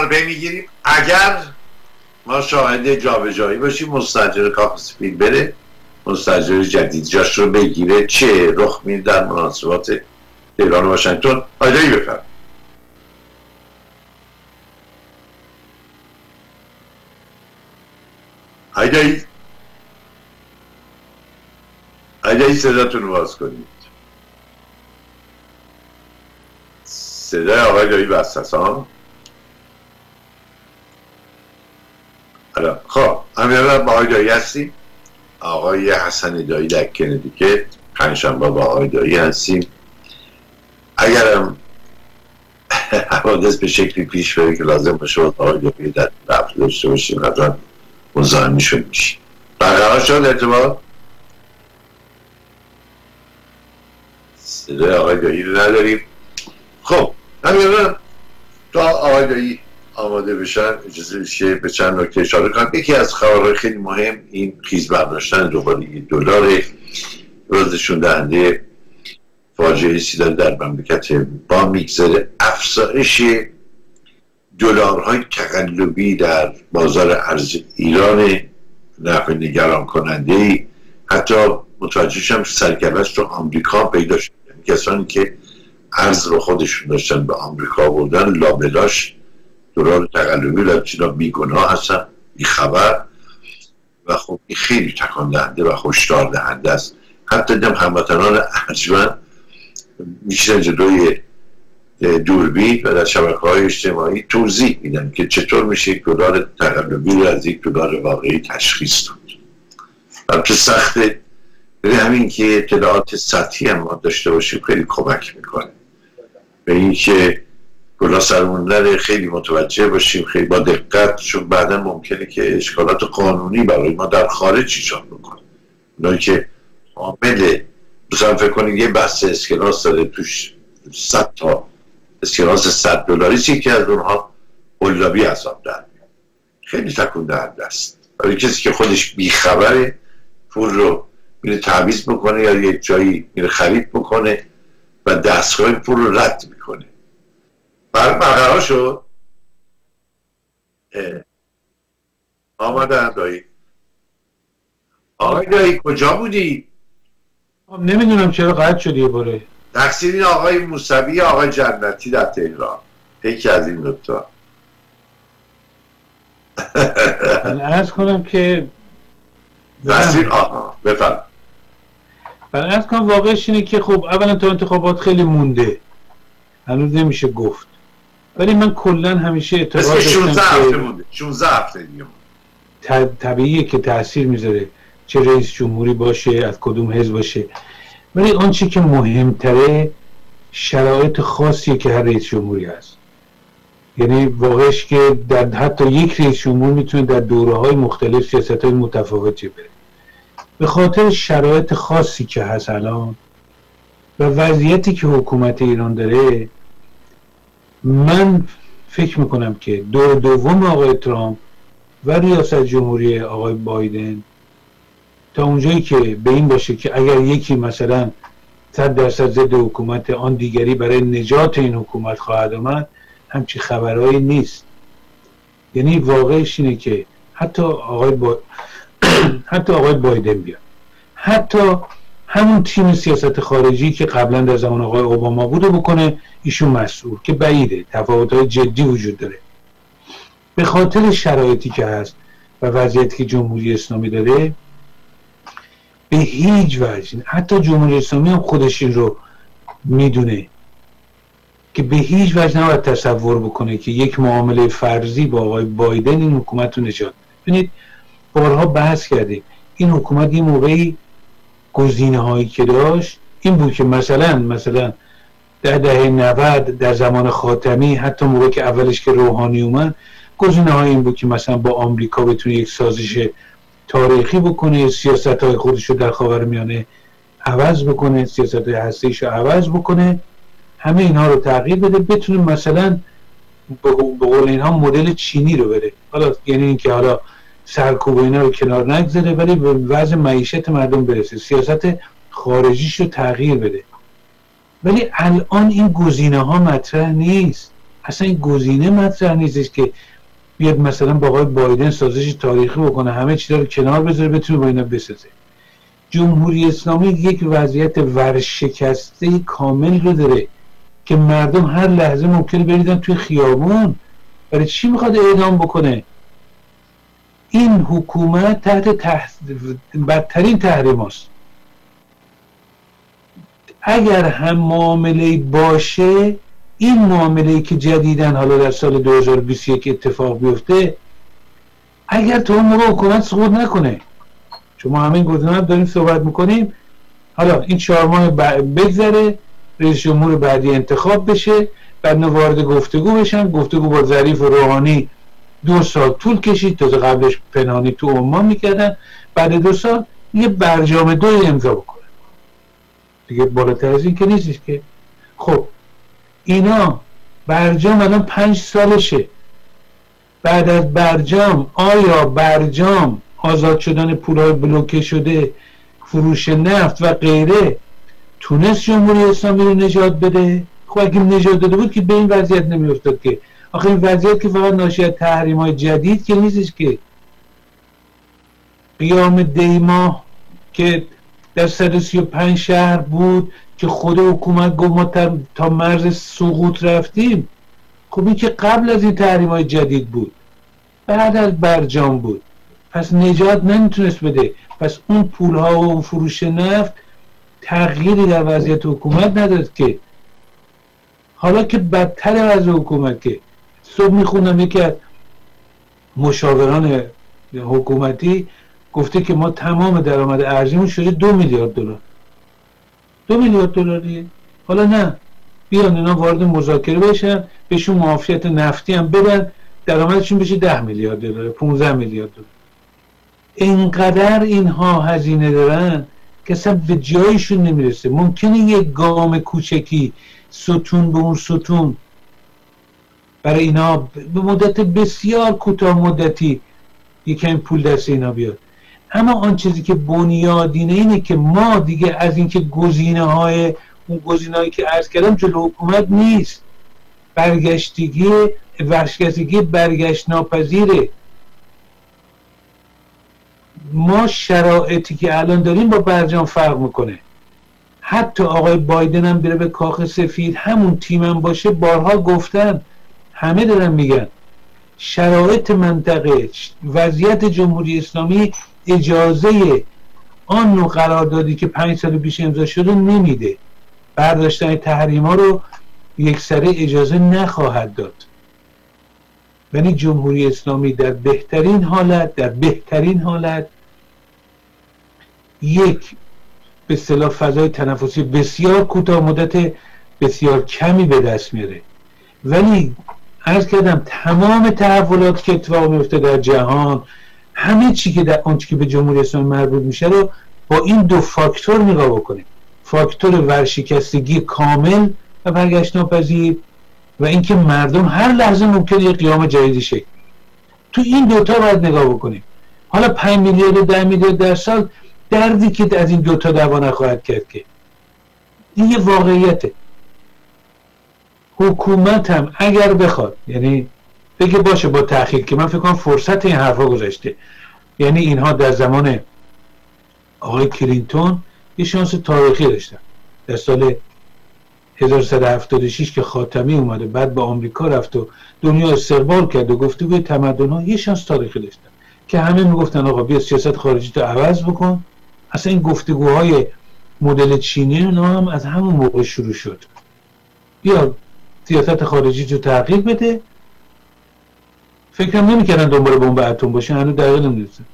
رو بمیگیریم اگر ما شاهد جابجایی باشیم مستجر کاخ سپید بره. مستجر جدید جاش رو بگیره. چه رخ میده در مناسبات تهران و واشنگتن؟ آیدایی بفرم آیدایی. آیدایی صداتون رو باز کنید. صدای آقای دایی خب همین با آقای دایی هستیم. آقای حسن دایی در که پنجشنبه با آقای دایی هستیم. اگرم حوادث به شکلی پیش بره که لازم باشه با آقای دایی در رفت داشته باشیم حتما مزاحم شد میشیم. برقرار شد ارتباط صدای آقای دایی رو نداریم. خب همین تا آقای دایی آماده بشن اجازه بشه به چند نکته اشاره کنم. یکی از خبرهای خیلی مهم این خیز برداشتن دوباره دلار روزشون دهنده فاجعه سیدن در مملکت با میگذره. افزایش دلارهای تقلبی در بازار ارز ایران نفع نگران کننده ای حتی متوجه شم سرکلش رو آمریکا پیدا شد. یعنی کسانی که ارز رو خودشون داشتن به آمریکا بردن لابلاش دلار تقلبی لبچینا بیگناه هستن بی خبر و خب این خیلی تکان دهنده و خوشدار دهنده است. حتی دیدم هموطنان ارجمند میشن جلوی دوربین و در شبکه های اجتماعی توضیح میدن که چطور میشه یک دلار تقلبی رو از یک دلار واقعی تشخیص داد. البته سخته. ولی همین که اطلاعات سطحی هم ما داشته باشیم خیلی کمک می‌کنه. به اینکه کلا سرموندن خیلی متوجه باشیم خیلی با دقت چون بعدا ممکنه که اشکالات قانونی برای ما در خارج ایجاد بکنه. اونایی که عامل مثلا فکر کنید یه بسته اسکناس داره توش صد تا اسکناس صد دلاری که از اونها قلابی حساب در خیلی تکون دهنده است. ولی کسی که خودش بیخبره پول رو میره تعویض بکنه یا یک جایی میره خرید بکنه و دستگاه پول رو رد می‌کنه. برقرار شد؟ آمدن دایی. آقای دایی کجا بودی؟ نمی‌دونم چرا قطع شدی یه باره. تقصیر این آقای موسوی آقای جنتی در تهران؟ یکی از این دوتا. من ارز کنم که تقصیر آها بفرم من ارز کنم واقعش اینه که خب اولا تا انتخابات خیلی مونده. هنوز نمیشه گفت. ولی من کلا همیشه اعتقاد داشتم 16 هفته که مونده. 16 هفته دیگه طبیعیه که تاثیر می‌ذاره چه رئیس جمهوری باشه از کدوم حزب باشه. ولی آنچه که مهمتره شرایط خاصیه که هر رئیس جمهوری هست. یعنی واقعش که در حتی یک رئیس جمهور می‌تونه در دوره های مختلف سیاست های متفاوتی بره. به خاطر شرایط خاصی که هست الان و وضعیتی که حکومت ایران داره من فکر می‌کنم که دور دوم آقای ترامپ و ریاست جمهوری آقای بایدن تا اونجایی که به این باشه که اگر یکی مثلا صد درصد ضد حکومت آن دیگری برای نجات این حکومت خواهد آمد همچی خبرهایی نیست. یعنی واقعش اینه که حتی آقای با... حتی آقای بایدن بیاد. حتی همون تیم سیاست خارجی که قبلا در زمان آقای اوباما بوده بکنه ایشون مسئول. که بعیده تفاوت‌های جدی وجود داره. به خاطر شرایطی که هست و وضعیتی که جمهوری اسلامی داره به هیچ وجه حتی جمهوری اسلامی هم خودش این رو می‌دونه که به هیچ وجه نباید تصور بکنه که یک معامله فرضی با آقای بایدن این حکومت رو نجات ببینید بارها بحث کردیم. این حکومت یه موقعی گزینه هایی که داشت این بود که مثلا مثلا در دهه 90 در زمان خاتمی حتی موقع که اولش که روحانی اومد گزینه های این بود که مثلا با آمریکا بتونه یک سازش تاریخی بکنه سیاست های خودش رو در خاور میانه عوض بکنه سیاست های هستیش رو عوض بکنه. همه اینها رو تغییر بده بتونه مثلا به قول اینها مدل چینی رو بره حالا یعنی اینکه حالا سرکوب اینا رو کنار نگذاره ولی به وضع معیشت مردم برسه. سیاست خارجیش رو تغییر بده. ولی الان این گزینه ها مطرح نیست. اصلا این گزینه مطرح نیستش که بیاد مثلا با آقای بایدن سازش تاریخی بکنه همه چیزا رو کنار بذاره بتونه با اینا بسازه. جمهوری اسلامی یک وضعیت ورشکسته کامل رو داره که مردم هر لحظه ممکنه بریدن توی خیابون. برای چی می‌خواد اعدام بکنه؟ این حکومت تحت تح... بدترین تحریم است اگر هم معامله باشه این معامله که جدیدن حالا در سال 2021 اتفاق بیفته اگر تو اون حکومت سقوط نکنه. شما همین گزینه داریم صحبت می‌کنیم حالا این چهار ماه بگذره رئیس جمهور بعدی انتخاب بشه بعد وارد گفتگو بشن. گفتگو با ظریف و روحانی دو سال طول کشید. تازه قبلش پنهانی تو عمان می‌کردن. بعد دو سال یه برجام دوی امضا بکنن دیگه بالاتر از این که نیستش که. خب اینا برجام الان پنج سالشه. بعد از برجام آیا برجام آزاد شدن پولهای بلوکه شده فروش نفت و غیره تونست جمهوری اسلامی رو نجات بده؟ خب اگه نجات داده بود که به این وضعیت نمیافتاد که آخه این وضعیت که فقط ناشی از تحریم های جدید که نیستش که. قیام دیما که در 135 شهر بود که خود حکومت گفت ما تا مرز سقوط رفتیم. خب این که قبل از این تحریم های جدید بود. بعد از برجام بود. پس نجات نمی‌تونست بده. پس اون پول ها و اون فروش نفت تغییری در وضعیت حکومت نداد که. حالا که بدتر وضع حکومت که. صبح می‌خونم یکی از مشاوران حکومتی گفته که ما تمام درآمد ارزیمون شده دو میلیارد دلار. دو میلیارد دلاریه حالا نه. بیان اینا وارد مذاکره بشن بهشون معافیت نفتی هم بدن درآمدشون بشه ده میلیارد دلار 15 میلیارد دلار. اینقدر اینها هزینه دارن که اصلا به جایشون نمی‌رسه. ممکنه یک گام کوچکی ستون به اون ستون برای اینا به مدت بسیار کوتاه مدتی یکم پول دست اینا بیاد. اما آن چیزی که بنیادینه اینه که ما دیگه از اینکه گزینه های اون گزینه هایی که عرض کردم جلو حکومت نیست. برگشتگی ورشگستگی برگشت ناپذیره. ما شرایطی که الان داریم با برجام فرق می‌کنه. حتی آقای بایدن هم بره به کاخ سفید همون تیمم باشه بارها گفتن همه دارن میگن. شرایط منطقه وضعیت جمهوری اسلامی اجازه آن نوع قراردادی که پنج سال پیش امضا شده نمیده. برداشتن تحریم ها رو یک سره اجازه نخواهد داد. یعنی جمهوری اسلامی در بهترین حالت در بهترین حالت یک به اصطلاح فضای تنفسی بسیار کوتاه مدت بسیار کمی به دست میاره. ولی عرض کردم تمام تحولات که اتفاق میفته در جهان همه چی که در آنچه که به جمهوری اسلامی مربوط میشه رو با این دو فاکتور نگاه بکنیم. فاکتور ورشکستگی کامل و برگشت ناپذیر و اینکه مردم هر لحظه ممکنه یه قیام جدیدی شکل تو این دوتا باید نگاه بکنیم. حالا 5 میلیارد ده میلیارد در سال دردی که از این دوتا دوا نخواهد کرد که. این یه واقعیته. حکومت هم اگر بخواد یعنی بگه باشه با تاخیر که من فکر کنم فرصت این حرفا گذاشته. یعنی اینها در زمان آقای کلینتون یه شانس تاریخی داشتن. در سال 1176 که خاتمی اومده بعد به آمریکا رفت و دنیا استقبال کرد و گفتگوی تمدن ها یه شانس تاریخی داشتن. که همه می‌گفتن آقا بیا سیاست خارجی تو عوض بکن. اصلا این گفتگوهای مدل چینی اونا هم از همون موقع شروع شد. بیا سیاست خارجی رو تغییر بده. فکرم نمی‌کردن دنبال بمب اتم باشه هنوز دقیق نمی‌دونستن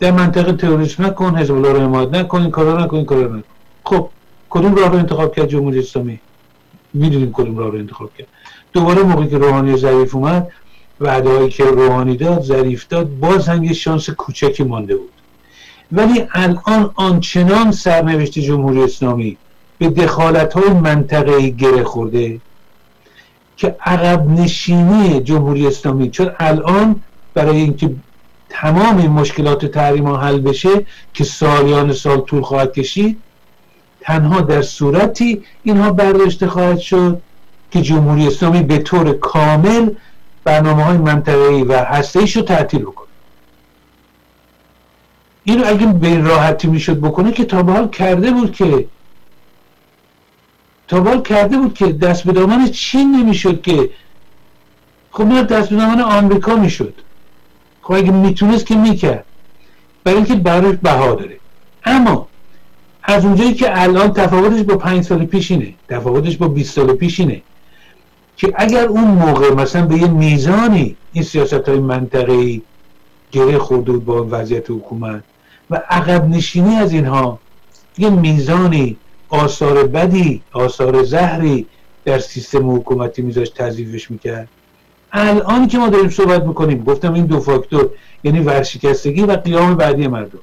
در منطقه تروریسم نکن حزب الله رو حمایت نکن این کارا نکن این کارا نکن. خب کدوم راه رو انتخاب کرد جمهوری اسلامی؟ می‌دونیم کدوم راه رو انتخاب کرد. دوباره موقعی که روحانی ظریف اومد وعده که روحانی داد ظریف داد باز هم یه شانس کوچکی مانده بود. ولی الان آنچنان سرنوشت جمهوری اسلامی به دخالت های منطقه گره خورده که عقب نشینی جمهوری اسلامی چون الان برای اینکه تمام این مشکلات تحریم ها حل بشه که سالیان سال طول خواهد کشید تنها در صورتی اینها برداشته خواهد شد که جمهوری اسلامی به طور کامل برنامه های منطقه‌ای و هسته رو تعطیل بکنه. اینو اگه به این راحتی می‌شد بکنه که تا به حال کرده بود که تا حال کرده بود که دست به دامن چین نمی‌شد که خب میاد دست به دامن آمریکا می‌شد. خب اگه می‌تونست که می‌کرد. برای اینکه براش بها داره. اما از اونجایی که الان تفاوتش با پنج سال پیش اینه تفاوتش با 20 سال پیش اینه که اگر اون موقع مثلا به یه میزانی این سیاست های منطقه‌ای گره خورده بود با وضعیت حکومت و عقب نشینی از اینها یه میزانی آثار بدی آثار زهری در سیستم حکومتی میذاشت تضیفش می‌کرد. الان که ما داریم صحبت می‌کنیم گفتم این دو فاکتور یعنی ورشکستگی و قیام بعدی مردم.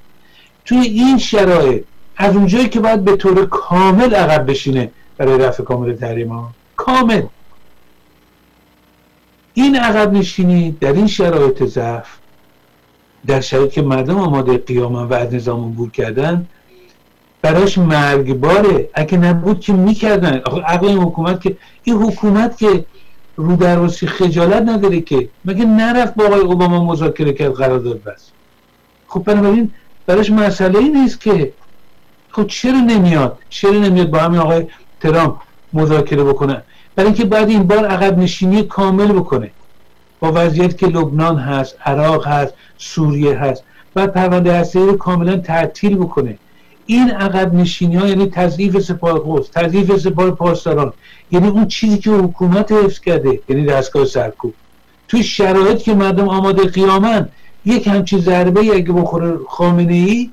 توی این شرایط از اونجایی که باید به طور کامل عقب بشینه برای رفع کامل تحریم ها. کامل. این عقب نشینی در این شرایط ضعف در شرایطی که مردم آماده قیام و از نظام عبور کردن براش مرگباره. اگه نبود که می‌کردن. عقل این حکومت که این حکومت که رو در خجالت نداره که. مگه نرفت با آقای اوباما مذاکره کرد قرارداد بس؟ خب بنابراین براش مسئله ای نیست که. خب چرا نمیاد؟ چرا نمیاد با همین آقای ترامپ مذاکره بکنه؟ برای اینکه بعد این بار عقب نشینی کامل بکنه. با وضعیت که لبنان هست عراق هست سوریه هست. بعد پرونده هسته رو کاملا تعطیل بکنه. این عقب نشینی ها یعنی تضعیف سپاه قدس تضعیف سپاه پاسداران یعنی اون چیزی که حکومت حفظ کرده یعنی دستگاه سرکوب. توی شرایط که مردم آماده قیامن یک همچین ضربه اگه بخوره خامنه ای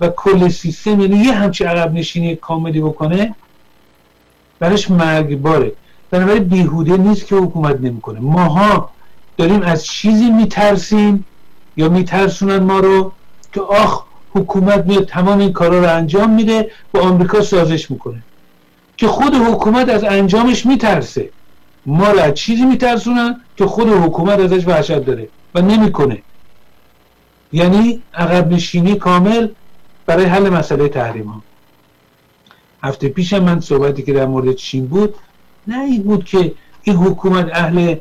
و کل سیستم یعنی یه همچی عقب نشینی کاملی بکنه برش مرگباره بنابراین بیهوده نیست که حکومت نمی‌کنه. ماها داریم از چیزی میترسیم یا میترسونن ما رو که آخ حکومت میاد تمام این کارا رو انجام میده با آمریکا سازش می‌کنه. که خود حکومت از انجامش میترسه. ما رو از چیزی میترسونن که خود حکومت ازش وحشت داره و نمی‌کنه. یعنی عقب نشینی کامل برای حل مسئله تحریم ها. هفته پیشم من صحبتی که در مورد چین بود نه این بود که این حکومت اهل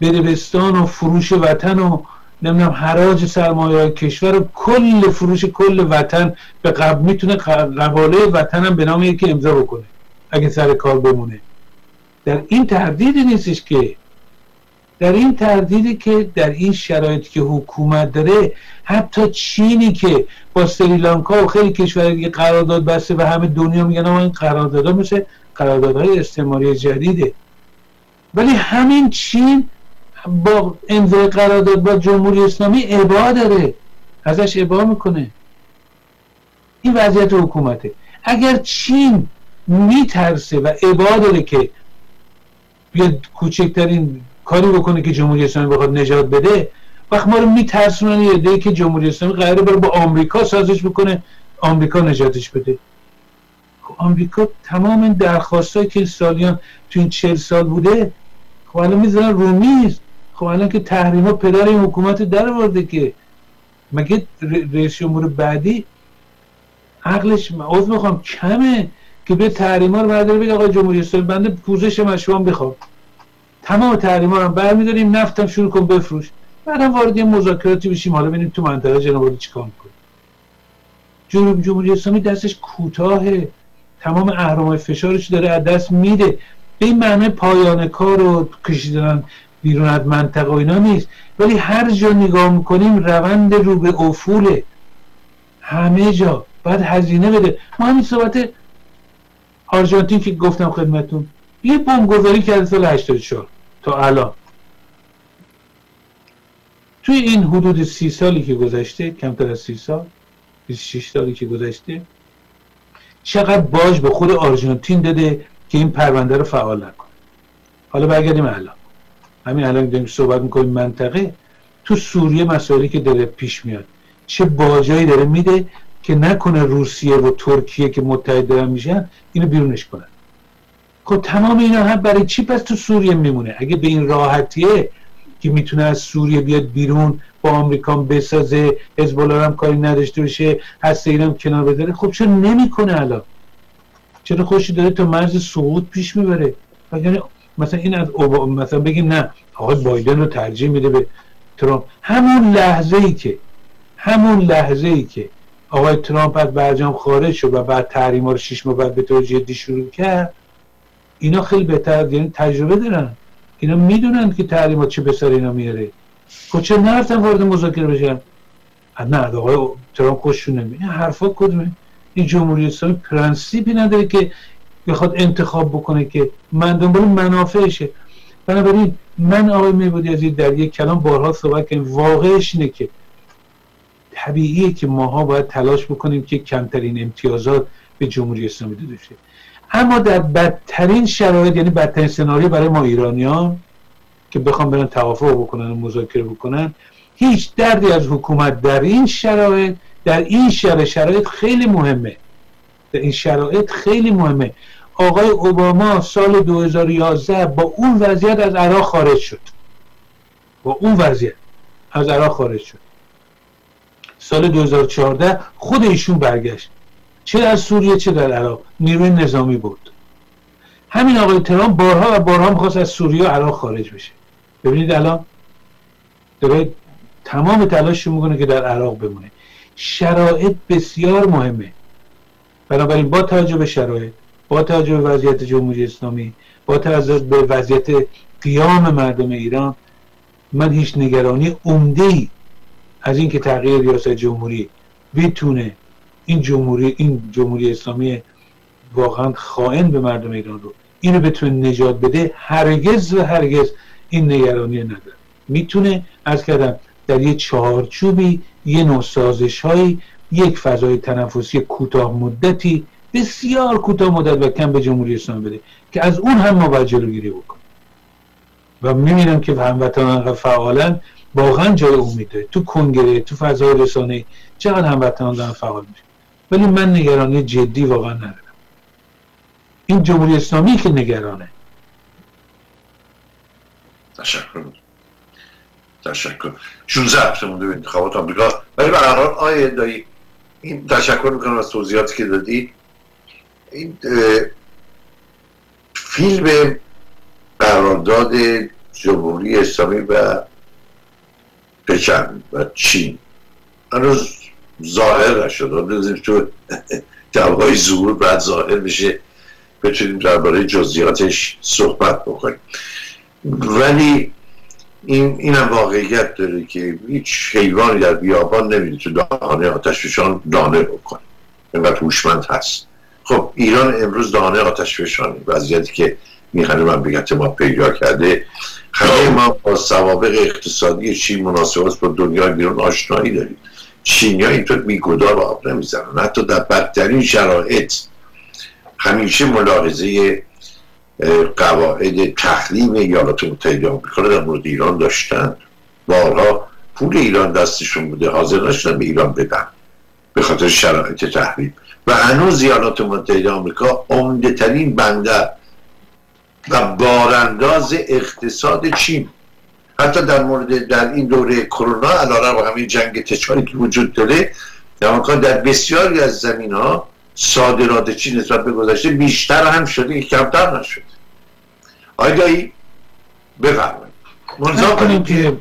بربستان و فروش وطن و نمی‌دونم حراج سرمایه کشور و کل فروش کل وطن به قبل می‌تونه قباله وطن هم به نام یکی امضا بکنه اگه سر کار بمونه. در این تردیدی نیستش که در این تردیدی که در این شرایطی که حکومت داره حتی چینی که با سریلانکا و خیلی کشور دیگه قرارداد بسته و همه دنیا میگن این قراردادها مثل قراردادهای استعماری جدیده. ولی همین چین با امضای قرارداد با جمهوری اسلامی ابا داره. ازش ابا می‌کنه. این وضعیت حکومته. اگر چین میترسه و ابا داره که بیاد کوچکترین کاری بکنه که جمهوری اسلامی بخواد نجات بده وقت ما رو میترسونن یه عده‌ای که جمهوری اسلامی قراره بره با آمریکا سازش بکنه آمریکا نجاتش بده. خب آمریکا تمام این درخواستایی که سالیان تو این چل سال بوده خب الان می‌ذارن رومیز خب الان که تحریم ها پدر این حکومت در ورده که مگه رئیس جمهور بعدی عقلش عوض می‌خوام کمه که به تحریم ها رو برداره بگه آقای جمهوری اسلامی بنده پوزش شما بخوام تمام تحریم ها رو برمیداریم نفتم شروع کن بفروش. بعدم وارد یه مذاکراتی بشیم حالا ببینیم تو منطقه جنوبی چیکار می‌کنه. جنوب جمهوری اسلامی دستش کوتاه تمام اهرامای فشارش داره از دست میده. به این معنی پایان کار رو کشیدن بیرون از منطقه و اینا نیست. ولی هر جا نگاه می‌کنیم روند رو به افوله. همه جا. باید هزینه بده. ما همین صحبت آرژانتین که گفتم خدمتون یه بمبگذاری کرده سال 84 تا الان. توی این حدود سی سالی که گذشته کمتر از سی سال 26 سالی که گذشته چقدر باج به خود آرژانتین داده که این پرونده رو فعال نکنه. حالا برگردیم الان. همین الان داریم صحبت می‌کنیم منطقه. تو سوریه مسائلی که داره پیش میاد. چه باجایی داره میده که نکنه روسیه و ترکیه که متحد دارن میشن اینو بیرونش کنن. خب تمام اینا هم برای چی پس تو سوریه میمونه؟ اگه به این راحتیه که می‌تونه از سوریه بیاد بیرون با آمریکا بسازه حزب هم کاری نداشته باشه هسته اینم کنار بذاره خب چرا نمی‌کنه الان؟ چرا خوشی داره تا مرز سقوط پیش می‌بره؟ یعنی مثلا این از مثلا بگیم نه آقای بایدن رو ترجیح میده به ترامپ. همون لحظه ای که همون لحظه ای که آقای ترامپ از برجام خارج شد و بعد تحریم رو شش ماه بعد به طور جدی شروع کرد اینا خیلی بهتر یعنی تجربه دارن. اینا می‌دونن که تحریمات چه بسر اینا میاره خب چه نرفتن وارد مذاکره بشن؟ نه آقای ترامپ خوششون نمیاد این حرفا کدومه؟ این جمهوری اسلامی پرنسیپی نداره که بخواد انتخاب بکنه که من دنبال منافعشه. بنابراین من آقای میبدی از در یک کلام بارها صحبت کنیم واقعش اینه که طبیعیه که ماها باید تلاش بکنیم که کمترین امتیازات به جمهوری اسلامی داده شه اما در بدترین شرایط یعنی بدترین سناریو برای ما ایرانیان که بخوام برن توافق بکنن و مذاکره بکنن هیچ دردی از حکومت در این شرایط در این شرایط شرایط خیلی مهمه. این شرایط خیلی مهمه. آقای اوباما سال 2011 با اون وضعیت از عراق خارج شد. با اون وضعیت از عراق خارج شد. سال 2014 خود ایشون برگشت. چه در سوریه چه در عراق. نیروی نظامی بود همین آقای ترامپ بارها و بارها می‌خواست از سوریه و عراق خارج بشه. ببینید الان داره تمام تلاش می‌کنه که در عراق بمونه. شرایط بسیار مهمه. بنابراین با توجه به شرایط با توجه به وضعیت جمهوری اسلامی با توجه به وضعیت قیام مردم ایران من هیچ نگرانی عمده ای از اینکه تغییر ریاست جمهوری بتونه این جمهوری این جمهوری اسلامی واقعا خائن به مردم ایران رو اینو بتونه نجات بده هرگز و هرگز این نگرانی نداره. می‌تونه از کردم در یه چهارچوبی یه نوع سازش هایی یک فضای تنفسی کوتاه مدتی بسیار کوتاه مدت و کم به جمهوری اسلامی بده که از اون هم ما باید جلوگیری بکنیم. و می‌بینم که هموطنان فعالا واقعا جای امید تو کنگره تو فضای رسانه چقدر هموطنان دارن فعال میشه ولی من نگرانی جدی واقعا ندارم. این جمهوری اسلامی که نگرانه. تشکر. تشکر. 16 هفته مونده به انتخابات آمریکا. ولی حال آیه دایی این تشکر می‌کنم از توضیحاتی که دادی. این فیلم قرارداد جمهوری اسلامی و پکن و چین. هنوز ظاهر نشد تو جوابای ظهور بعد ظاهر میشه. بتونیم درباره جزئیاتش صحبت بکنیم. ولی این اینم واقعیت داره که هیچ حیوانی در بیابان نمیده تو دهانه آتشفشان دانه بکنه. اینقدر هوشمند هست. خب ایران امروز دانه آتش فشانی وضعیتی که می‌خوانه مملکت ما پیدا کرده. همه ما با سوابق اقتصادی چین مناسبات با دنیای بیرون آشنایی داریم. چینی ها اینطور میگدار و آب نمی‌زنن. حتی در بدترین شرایط همیشه ملاحظه قواعد تخلیم ایالات متحده آمریکا در مورد ایران داشتن. بارها پول ایران دستشون بوده حاضر نشدن به ایران بدن به خاطر شرایط تحریم. و هنوز ایالات متحده آمریکا عمده ترین بندر و بارانداز اقتصاد چین. حتی در مورد در این دوره کرونا و همین جنگ تجاری که وجود داره در در بسیاری از زمین ها صادرات چین نسبت به گذشته بیشتر هم شده که کمتر نشده. آیدایی بفرمایید. منظر کنیم که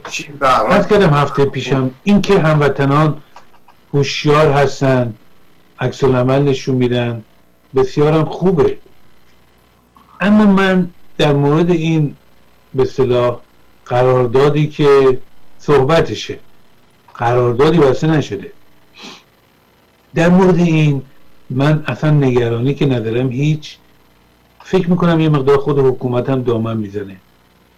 از کردم هفته پیشم؟ این که هموطنان هوشیار هستن عکس العمل نشون میدن بسیارم خوبه. اما من در مورد این به صلاح قراردادی که صحبتشه قراردادی واسه نشده. در مورد این من اصلا نگرانی که ندارم هیچ فکر می‌کنم یه مقدار خود حکومت هم دامن می‌زنه.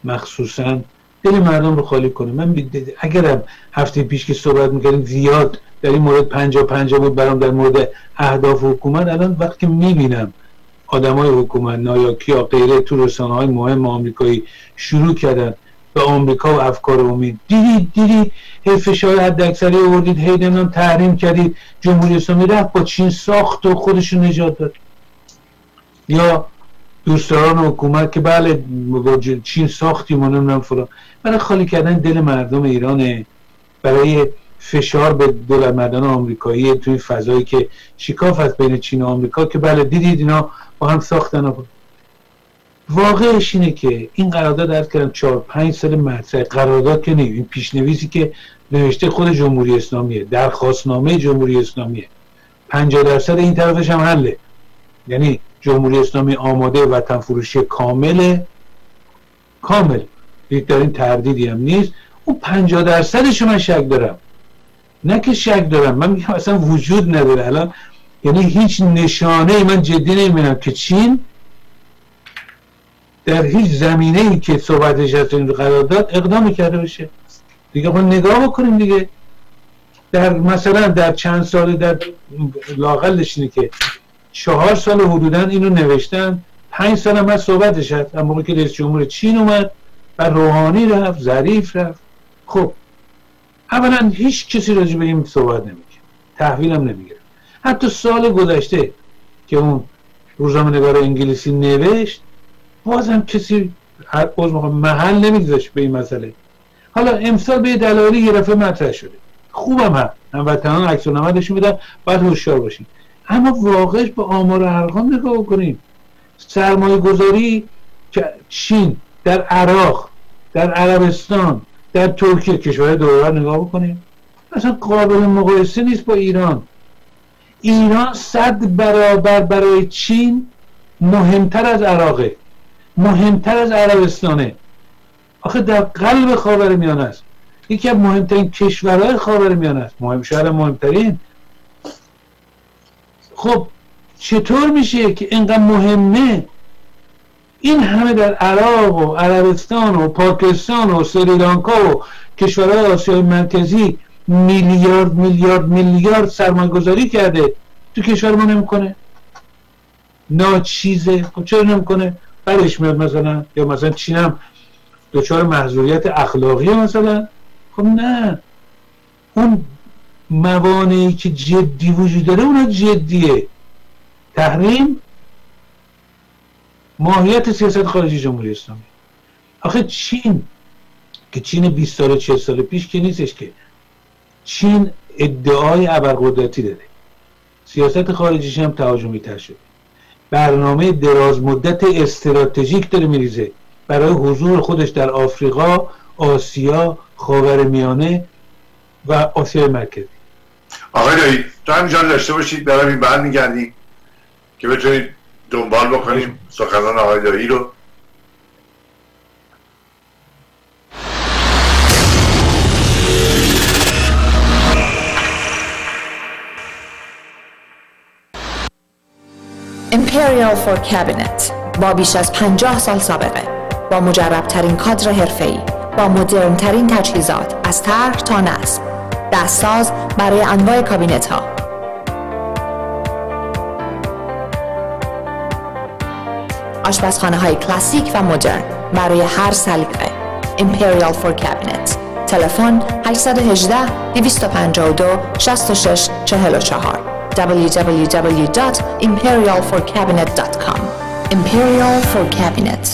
مخصوصا دل مردم رو خالی کنه. من اگرم هفته پیش که صحبت می‌کردیم زیاد در این مورد پنجا پنجا بود برام در مورد اهداف حکومت الان وقتی می‌بینم آدمای حکومت نایاکی یا غیره تو رسانه های مهم آمریکایی شروع کردن به آمریکا و افکار امید. دیدید دیدید؟ هی فشار حد اکثری آوردید هی نمی‌دونم تحریم کردید. جمهوری اسلامی رفت با چین ساخت و خودشون نجات داد. یا دوستان حکومت که بله با چین ساختیم و نمی‌دونم فلان. برای خالی کردن دل مردم ایرانه برای فشار به دولت مردان آمریکایی توی فضایی که شکاف هست بین چین و آمریکا که بله دیدید اینا با هم ساختن. واقعش اینه که این قرارداد درد کردم چهار پنج سال مطرح. قرارداد که نیم این پیشنویسی که نوشته خود جمهوری اسلامیه درخواستنامه جمهوری اسلامیه. 50 درصد این طرفش هم حله. یعنی جمهوری اسلامی آماده وطن فروشی کامل کامل. یک در این تردیدی هم نیست. اون 50 درصدش من شک دارم. نه که شک دارم. من میگم اصلا وجود نداره. الان یعنی هیچ نشانه من جدی نمی‌بینم که چین در هیچ زمینه ای که صحبتش از این قرارداد اقدام کرده باشه. دیگه خب نگاه بکنیم دیگه. در مثلا در چند سال در لاقلش اینه که چهار سال حدودا اینو نوشتن. پنج سال هم صحبتش هست اما که رئیس جمهور چین اومد و روحانی رفت ظریف رفت. خب اولا هیچ کسی راجع به این صحبت نمیگه تحویل هم نمی‌گیره حتی سال گذشته که اون روزنامه نگار انگلیسی نوشت بازم کسی محل نمیگذاشت به این مسئله. حالا امسال به دلایلی یه رفعه مطرح شده. خوبم هم. هموطنان عکس نمدشون میدن باید هوشیار باشیم اما واقعش به آمار ارقام نگاه کنیم. سرمایه گذاری چین در عراق در عربستان در ترکیه کشور دورور نگاه بکنیم. اصلا قابل مقایسه نیست با ایران. ایران صد برابر برای چین مهمتر از عراقه مهمتر از عربستانه. آخه در قلب خاور میان است. یکی از مهمترین کشورهای خاور میان است. مهم شهر مهمترین خب چطور میشه که اینقدر مهمه؟ این همه در عراق و عربستان و پاکستان و سریلانکا و کشورهای آسیای مرکزی میلیارد میلیارد میلیارد سرمایه گذاری کرده. تو کشور ما نمی‌کنه. ناچیزه. خب چرا نمی‌کنه؟ برش میاد مثلا یا مثلا چینم دچار محضوریت اخلاقی مثلا. خب نه. اون موانعی که جدی وجود داره اونها جدیه. تحریم ماهیت سیاست خارجی جمهوری اسلامی. آخه چین که چین 20 سال 40 سال پیش که نیستش که. چین ادعای ابرقدرتی داره. سیاست خارجیش هم تهاجمی تر شده. برنامه دراز مدت استراتژیک داره میریزه. برای حضور خودش در آفریقا آسیا خاورمیانه و آسیای مرکزی. آقای دایی تو هم جان داشته باشید برای بعد میگردیم که بتونید دنبال بکنیم سخنان آقای دایی رو. Imperial for Cabinet. با بیش از 50 سال سابقه. با مجربترین کادر حرفه‌ای با مدرنترین تجهیزات از طرح تا نصب. دستساز برای انواع کابینت ها آشپزخانه های کلاسیک و مدرن برای هر سلیقه. Imperial for Cabinet. تلفن 818 252 66 44 www.imperialforcabinet.com Imperial for Cabinet.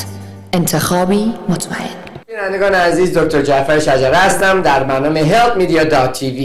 انتخابی مطمئن. بینندگان عزیز دکتر جعفر شجره هستم در برنامه healthmedia.tv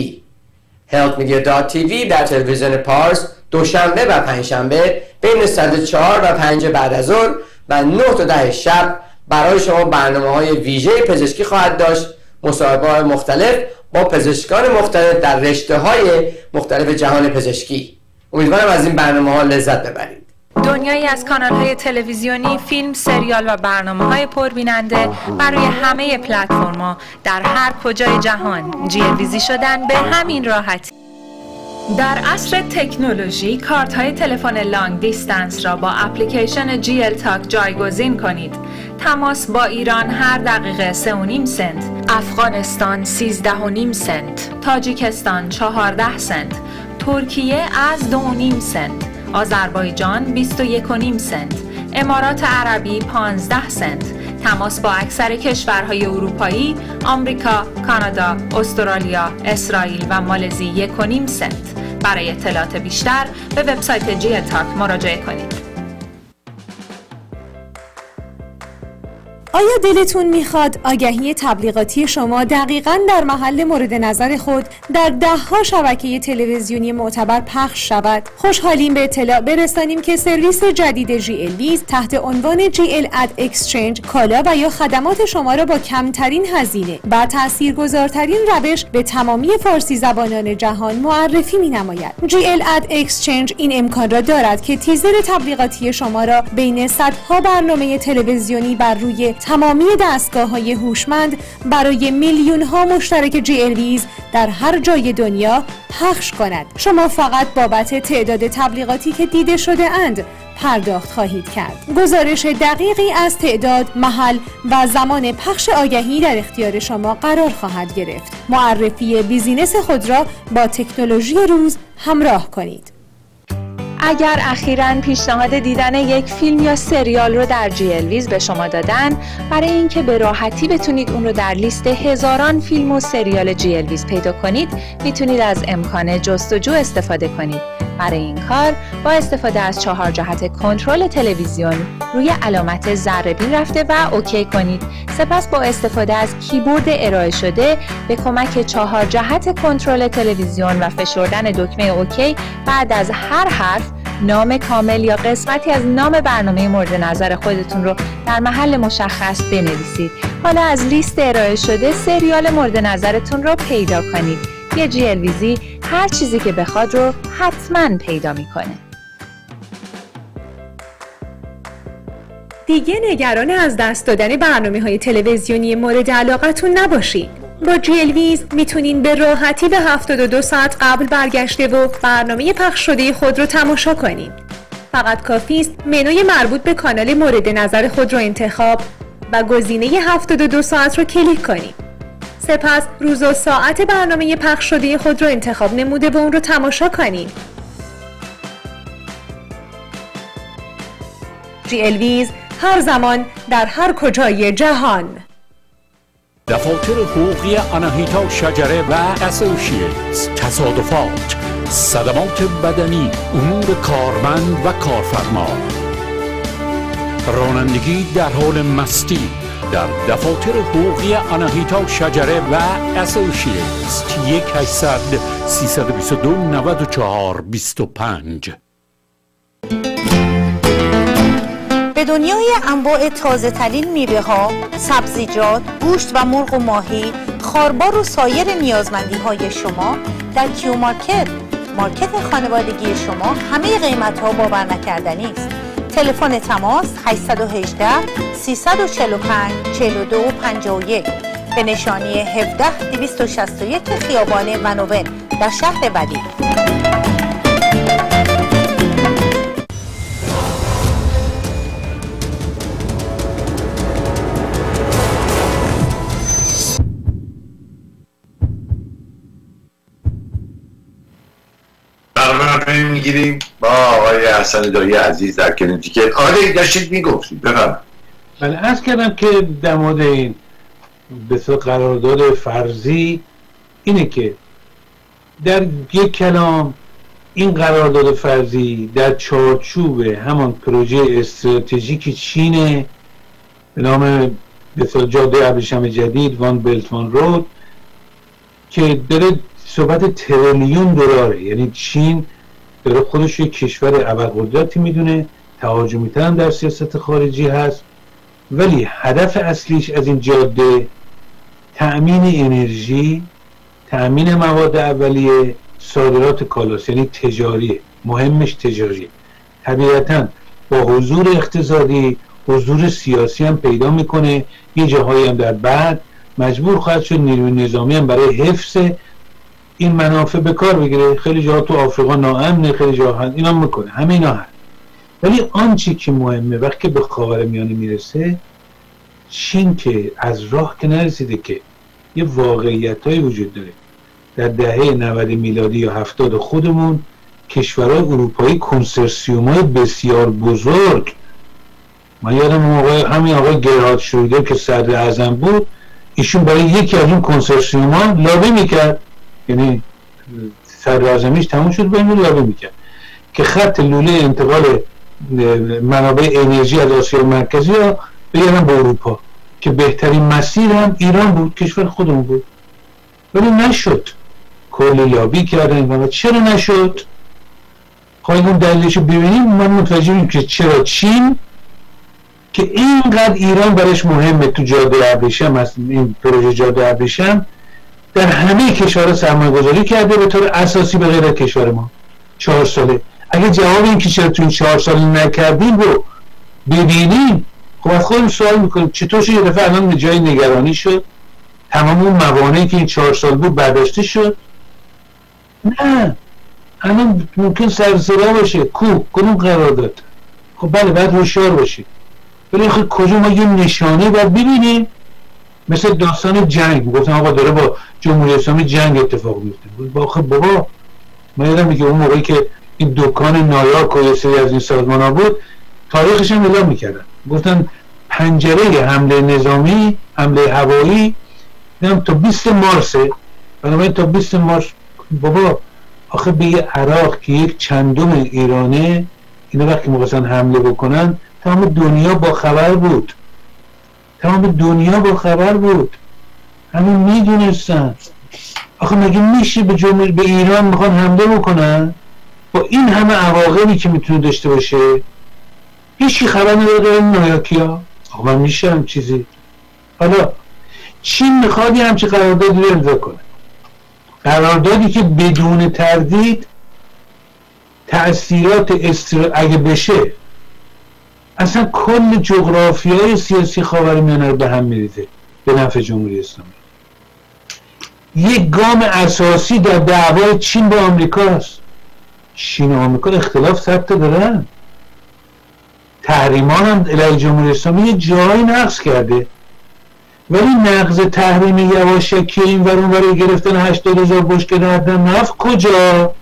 healthmedia.tv در تلویزیون پارس دوشنبه و پنجشنبه بین ساعت 4 و 5 بعد از ظهر و 9 تا 10 شب برای شما برنامه های ویژه پزشکی خواهد داشت. مصاحبه های مختلف با پزشکان مختلف در رشته های مختلف جهان پزشکی. امیدوارم از این برنامه ها لذت ببرید. دنیایی از کانال های تلویزیونی، فیلم، سریال و برنامه های پربیننده برای همه پلتفرما در هر کجای جهان جیلویزی شدن به همین راحتی. در عصر تکنولوژی کارت های تلفن لانگ دیستنس را با اپلیکیشن جیل تاک جایگزین کنید. تماس با ایران هر دقیقه 3.5 سنت. افغانستان 13.5 سنت. تاجیکستان 14 سنت. ترکیه از 2.5 سنت. آذربایجان 21.5 سنت. امارات عربی 15 سنت. تماس با اکثر کشورهای اروپایی آمریکا، کانادا، استرالیا، اسرائیل و مالزی 1.5 سنت. برای اطلاعات بیشتر به وبسایت جیل تاک مراجعه کنید. آیا دلتون می‌خواد آگهی تبلیغاتی شما دقیقا در محل مورد نظر خود در دهها شبکه تلویزیونی معتبر پخش شود؟ خوشحالیم به اطلاع برسانیم که سرویس جدید جی ویز تحت عنوان GL Ad Exchange کالا و یا خدمات شما را با کمترین هزینه و تاثیرگذارترین روش به تمامی فارسی زبانان جهان معرفی می نماید. GL Ad Exchange این امکان را دارد که تیزر تبلیغاتی شما را بین صدها برنامه تلویزیونی بر روی تمامی دستگاه های هوشمند برای میلیون ها مشترک جی در هر جای دنیا پخش کند. شما فقط بابت تعداد تبلیغاتی که دیده شده اند پرداخت خواهید کرد. گزارش دقیقی از تعداد محل و زمان پخش آگهی در اختیار شما قرار خواهد گرفت. معرفی business خود را با تکنولوژی روز همراه کنید. اگر اخیرا پیشنهاد دیدن یک فیلم یا سریال رو در ویز به شما دادن برای اینکه به راحتی بتونید اون رو در لیست هزاران فیلم و سریال ویز پیدا کنید می‌تونید از امکان جستجو استفاده کنید. برای این کار با استفاده از چهار جهت کنترل تلویزیون روی علامت ذره بین رفته و OK کنید. سپس با استفاده از کیبورد ارائه شده به کمک چهار جهت کنترل تلویزیون و فشردن دکمه OK بعد از هر حرف نام کامل یا قسمتی از نام برنامه مورد نظر خودتون رو در محل مشخص بنویسید. حالا از لیست ارائه شده سریال مورد نظرتون رو پیدا کنید. یه جی ویزی هر چیزی که بخواد رو حتما پیدا می‌کنه دیگه نگران از دست دادن برنامه های تلویزیونی مورد علاقتون نباشید با جلویز می‌تونین به راحتی به 72 ساعت قبل برگشته و برنامه پخش شده خود رو تماشا کنید. فقط کافی است منوی مربوط به کانال مورد نظر خود رو انتخاب و گزینه 72 ساعت رو کلیک کنید. سپس روز و ساعت برنامه پخش شده خود رو انتخاب نموده و اون رو تماشا کنید. GLWiZ هر زمان در هر کجای جهان. دفاتر حقوقی آناهیتا شجره و Associates تصادفات. صدمات بدنی امور کارمند و کارفرما. رانندگی در حال مستی. در دفاتر حقوقی آناهیتا شجره و اسوشیتس 1 800 322 94 25 به دنیای انواع تازه ترین میوه ها، سبزیجات، گوشت و مرغ و ماهی، خاربار و سایر نیازمندی های شما در کیو مارکت مارکت خانوادگی شما همه قیمت ها باور نکردنی است. تلفن تماس 818 345 42 51 به نشانی 17 261 خیابان منوون در شهر بدی. می‌گیریم با آقای حسن دایی عزیز در کنتیکت آقای داشتید می‌گفتید. بفرم بله از کردم که در مورد این به قرارداد فرضی اینه که در یک کلام این قرارداد فرضی در چارچوب همان پروژه استراتژیک چینه به نام به جاده ابریشم جدید وان بلت وان رود که داره صحبت تریلیون دلاره. یعنی چین داره خودش یک کشور ابرقدرتی می‌دونه. تهاجمی هم در سیاست خارجی هست. ولی هدف اصلیش از این جاده تأمین انرژی تأمین مواد اولیه صادرات کالاس یعنی تجاری. مهمش تجاری. طبیعتا با حضور اقتصادی حضور سیاسی هم پیدا می‌کنه. یه جاهایی هم در بعد مجبور خواهد شد نیروی نظامی هم برای حفظ این منافع به کار بگیره. خیلی جاها تو آفریقا ناامنه خیلی جاها هست. اینا می‌کنه. همه اینا هست. ولی آنچه که مهمه وقتی به خاور میانه می‌رسه چین که از راه که نرسیده که یه واقعیت وجود داره. در دهه 90 میلادی یا 70 خودمون کشورهای اروپایی کنسرسیوم های بسیار بزرگ. من یادم آقای همین آقای گرهاد شویده که صدر اعظم بود ایشون برای یکی از اون کنسرسیوم ها لابی می‌کرد. یعنی صدر تموم شد بین لابی می‌کرد. که خط لوله انتقال منابع انرژی از آسیا مرکزی ها بگردن به اروپا که بهترین مسیر هم ایران بود کشور خودمون بود. ولی نشد. کلی لابی کردن چرا نشد؟ خواهیم اون دلیلش ببینیم. من متوجه که چرا چین که اینقدر ایران برش مهمه تو جاده ابریشم این پروژه جاده ابریشم. در همه کشورها سرمایه گذاری کرده به طور اساسی به غیر کشور ما. چهار ساله. اگه جواب این چرا تو این چهار سال نکردیم رو ببینیم. خب از خودم سوال می‌کنیم چطور شد؟ یه دفعه الان جای نگرانی شد. تمام اون موانعی که این چهار سال بود برداشته شد. نه. الان ممکن سرسرا باشه. کو؟ کنون قرار داد خب بله بعد هوشیار باشید ولی خب کجا ما یه نشانه باید ببینیم؟ مثل داستان جنگ گفتن آقا داره با جمهوری اسلامی جنگ اتفاق میفته. با خب بابا من یادم میگه اون موقعی که این دکان نایاک و یه سری از این سازمان ها بود تاریخش هم اعلام می‌کردن. گفتن پنجره حمله نظامی حمله هوایی دیدم تا 20 مارسه بنابراین تا 20 مارس بابا آخه به یه عراق که یک چندم ایرانه اینا وقتی می‌خواستن حمله بکنن تمام دنیا با خبر بود. تمام دنیا با خبر بود. همین می‌دونستن. آخه مگه میشه به جمهوری به ایران می‌خوان حمله بکنن؟ با این همه عواقبی که می‌تونه داشته باشه. هیچی خبر نداره این نایاکی ها آقا من میشه هم چیزی. حالا چین می‌خواد یه همچی قراردادی رو امضا کنه. قراردادی که بدون تردید تأثیرات استر... اگه بشه اصلا کل جغرافی های سیاسی خاور میانه رو به هم میریزه به نفع جمهوری اسلامی. یک گام اساسی در دعوای چین با آمریکا است. چین و آمریکا اختلاف ثبت دارن. تحریمان هم علیه جمهوری اسلامی یه جایی نقض کرده. ولی نقض تحریم یواشکی این ورون برای گرفتن 80 هزار بشکه نفت کجا؟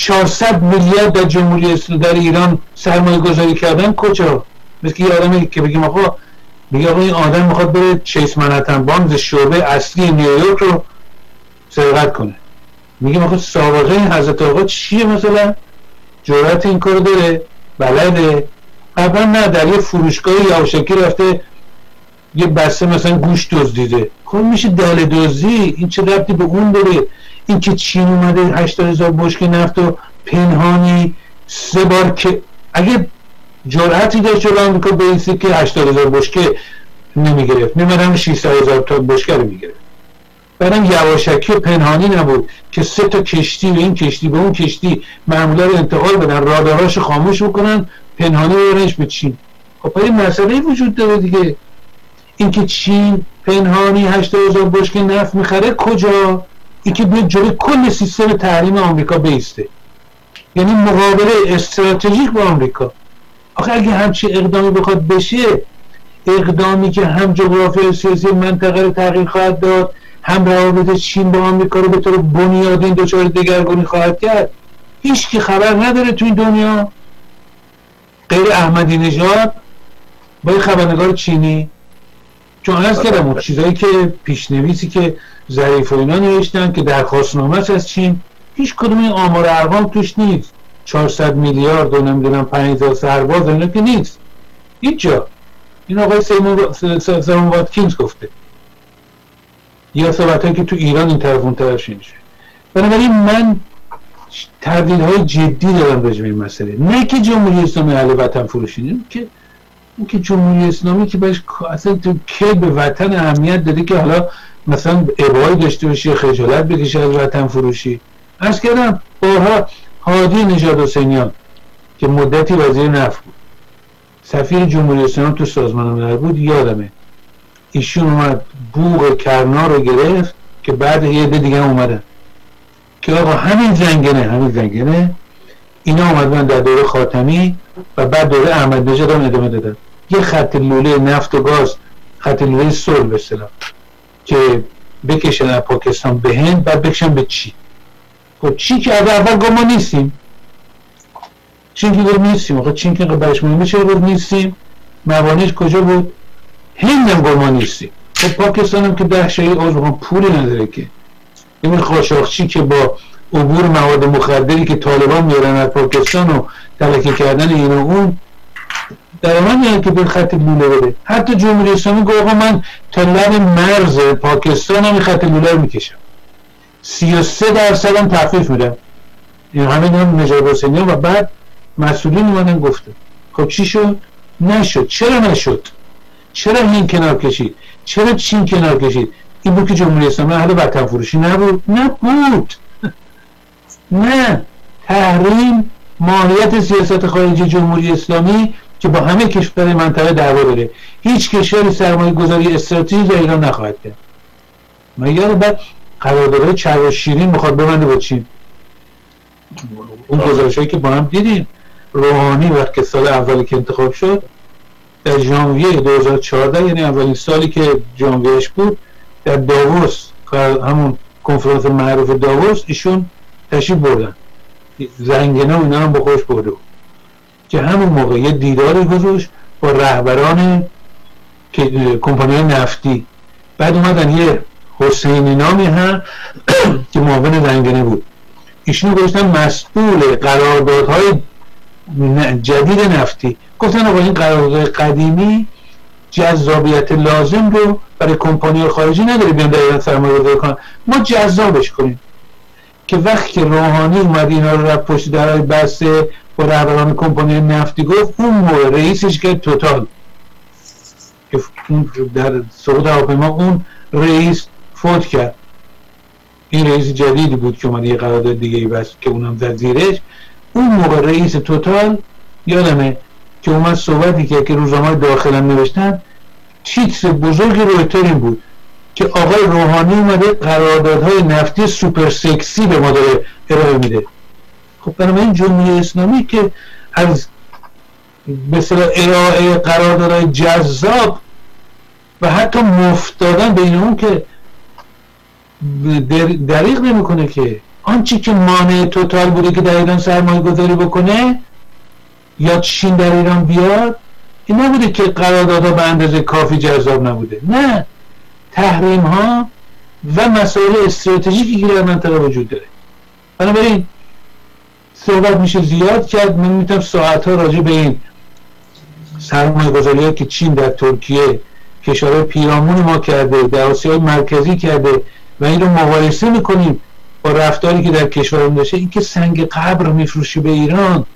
400 میلیارد در جمهوری اسلامی در ایران سرمایه گذاری کردن کجا؟ مثل که یادمه که بگیم آقا میگه آقا این آدم می‌خواد بره چیس منحتن بانز شعبه اصلی نیویورک رو سرقت کنه. میگه می‌خواد سابقه این حضرت آقا چیه مثلا؟ جرأت این کار داره؟ بلده. قبلا نه در یه فروشگاه یواشکی رفته یه بسته مثلا گوش دزدیده. خب میشه دل دزدی این چه ربطی به اون داره؟ این که چین اومده 80 هزار بشک نفت و پنهانی. سه بار که اگه جرأتی داشت جلو آمریکا بیسی که 80 هزار بشکه نمی‌گرفت. نمی‌دونم 600 هزار تا بشکه رو می‌گرفت. برم یواشکی و پنهانی نبود که سه تا کشتی به این کشتی به اون کشتی معمولا رو انتقال بدن راداراش خاموش بکنن پنهانی ببرنش به چین. خب این مسئله وجود داره دیگه. اینکه چین پنهانی 80 هزار بشک نفت می‌خره کجا؟ این که بیاد جلوی کل سیستم تحریم آمریکا بیسته. یعنی مقابله استراتژیک با آمریکا. آخه اگه همچی اقدامی بخواد بشه اقدامی که هم جغرافی سیاسی منطقه رو تغییر خواهد داد هم روابط چین با آمریکا رو به طور بنیادین دچار دگرگونی خواهد کرد. هیچ کی خبر نداره تو این دنیا. غیر احمدی نژاد با خبرنگار چینی. چون از کردم اون چیزایی که پیشنویسی که ظریف و اینا نوشتن که درخواست نامه از چین هیچ کدوم این آمار ارقام توش نیست. 400 میلیارد و نمی‌دونم 5000 سرباز اینا که نیست. هیچ جا این آقای سیمون واتکینز گفته. یا صحبت که تو ایران این طرف اون طرف میشه بنابراین من تردید های جدی دارم راجع این مسئله. نه که جمهوری اسلامی اهل وطن فروشی که اون که جمهوری اسلامی که بهش اصلا تو که به وطن اهمیت داده که حالا مثلا ابایی داشته باشی خجالت بکشه از وطن فروشی. از کردم بارها هادی نژاد حسینیان که مدتی وزیر نفت بود. سفیر جمهوری اسلامی تو سازمان ملل بود یادمه. ایشون اومد بوغ کرنا رو گرفت که بعد یه عده دیگه اومدن. که آقا همین زنگنه همین زنگنه. اینا اومدن در دوره خاتمی. و بعد دوره احمد نژاد هم ادامه دادن. یه خط لوله نفت و گاز خط لوله به اصطلاح که بکشن از پاکستان به هند بعد بکشن به چی خب چی که از اول گفت ما نیستیم. چین که گفت نیستیم. آقا چین که برش مهمه چرا گفت نیستیم؟ موانیش کجا بود؟ هند هم گفت ما نیستیم. خب پاکستان هم که ده شایی عضو پولی نداره که. این خاشاخچی که با عبور مواد مخدری که طالبان میارن از پاکستان و تلکه کردن این اون در من میاد که به خط لوله بده حتی جمهوری اسلامی آقا من تا لب مرز پاکستان هم خط لوله رو می‌کشم 33 درصد هم تخفیف میدم این همه هم نجاب حسینی و بعد مسئولین اومدن گفته خب چی شد؟ نشد چرا نشد؟ چرا این کنار کشید؟ چرا چین کنار کشید؟ این بود که جمهوری اسلامی اهل وطن فروشی نبود؟ نبود نه تحریم ماهیت سیاست خارجی جمهوری اسلامی که با همه کشور منطقه دعوا داره. هیچ کشوری سرمایه گذاری استراتژی در ایران نخواهد کرد. مگر بعد قراردادهای چر و شیرین می‌خواد ببنده با چین؟ اون گزارش که با هم دیدیم روحانی وقت که سال اولی که انتخاب شد در ژانویه 2014 یعنی اولین سالی که ژانویهش بود در داووس همون کنفرانس معروف داووس ایشون تشریف بردن. زنگنه و اینا هم با خوش برده که همون موقع یه دیداری گذاشت با رهبران کمپانی نفتی. بعد اومدن یه حسینی نامی هم که معاون زنگنه بود. ایشون گذاشتن مسئول قراردادهای جدید نفتی. گفتن آقا این قرارداد قدیمی جذابیت لازم رو برای کمپانی خارجی نداره بیان در ایران سرمایه گذاری کنن. ما جذابش کنیم. که وقتی که روحانی اومد اینا رو رفت پشت درهای بسته با رهبران کمپانی نفتی گفت اون موقع رئیسش که توتال. که در سقوط هواپیما اون رئیس فوت کرد. این رئیس جدیدی بود که اومد یه قرارداد دیگه ای که اونم زد زیرش. اون موقع رئیس توتال یادمه که اومد صحبتی که که روزنامه داخلم نوشتن تیتر بزرگی رویتر بود. که آقای روحانی اومده قراردادهای نفتی سوپر سکسی به ما داره ارائه میده. خب بنابراین جمهوری اسلامی که از مثلا ارائه قراردادهای جذاب و حتی مفتادن بین اون که دریغ نمی‌کنه که آنچه که مانع توتال بوده که در ایران سرمایه گذاری بکنه یا چین در ایران بیاد این نبوده که قراردادها به اندازه کافی جذاب نبوده. نه. تحریم ها و مسائل استراتژیکی که در منطقه وجود داره. بنابراین صحبت میشه زیاد کرد. من می‌تونم ساعت ها راجع به این سرمایه گذاری که چین در ترکیه کشور پیرامون ما کرده در آسیای مرکزی کرده و این رو مقایسه می‌کنیم با رفتاری که در کشورمون داشته. این که سنگ قبر میفروشی به ایران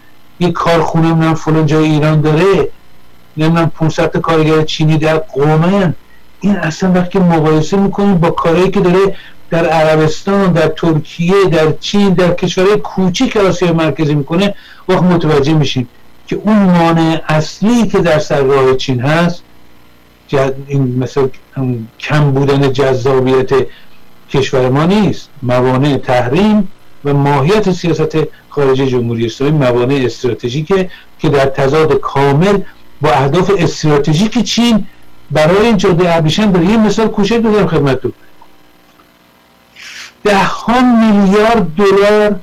یه کارخونه من فلان جای ایران داره نمی‌دونم 500 کارگر چینی در قومن. این اصلا وقتی مقایسه می‌کنیم با کارهایی که داره در عربستان در ترکیه در چین در کشورهای کوچیک آسیای مرکزی می‌کنه وقت متوجه میشیم که اون مانع اصلی که در سرراه چین هست این مثل کم بودن جذابیت کشور ما نیست. موانع تحریم و ماهیت سیاست خارجی جمهوری اسلامی موانع استراتژیکه که در تضاد کامل با اهداف استراتژیک چین برای این جاده ابریشم داره. یه مثال کوچک بگم خدمتتون. ده ها میلیارد دلار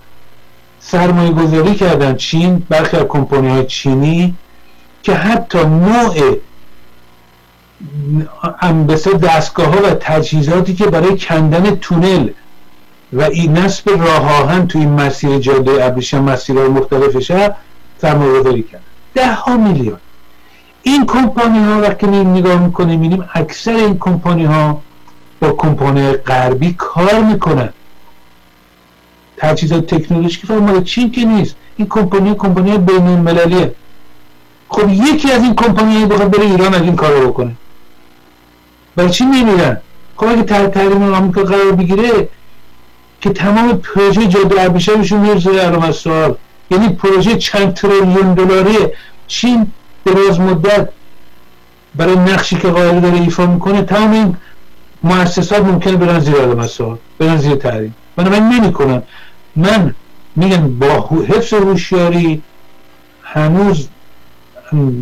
سرمایه گذاری کردن چین برخی از کمپانی های چینی که حتی نوع بسیار دستگاه ها و تجهیزاتی که برای کندن تونل و این نصب راه آهن تو این مسیر جاده ابریشم مسیرهای مختلف شهر سرمایه گذاری کردن. ده ها میلیون این کمپانی ها وقتی نگاه می‌کنیم می‌بینیم اکثر این کمپانی ها با کمپانی غربی کار می‌کنن. تجهیزات تکنولوژیکی فقط مال چین که نیست. این کمپانی کمپانی بین المللیه خب یکی از این کمپانی بخواد بره ایران از این کارو بکنه. برای چی نمیرن خب اگه تر تحریم آمریکا قرار بگیره که تمام پروژه جاده ابریشمشون زیر علامت سوال. یعنی پروژه چند تریلیون دلاری. چین دراز مدت برای نقشی که قائل داره ایفا می‌کنه تمام این مؤسسات ممکنه برن زیر سوال برن زیر تحریم من نمی‌کنم من میگم با حفظ هوشیاری هنوز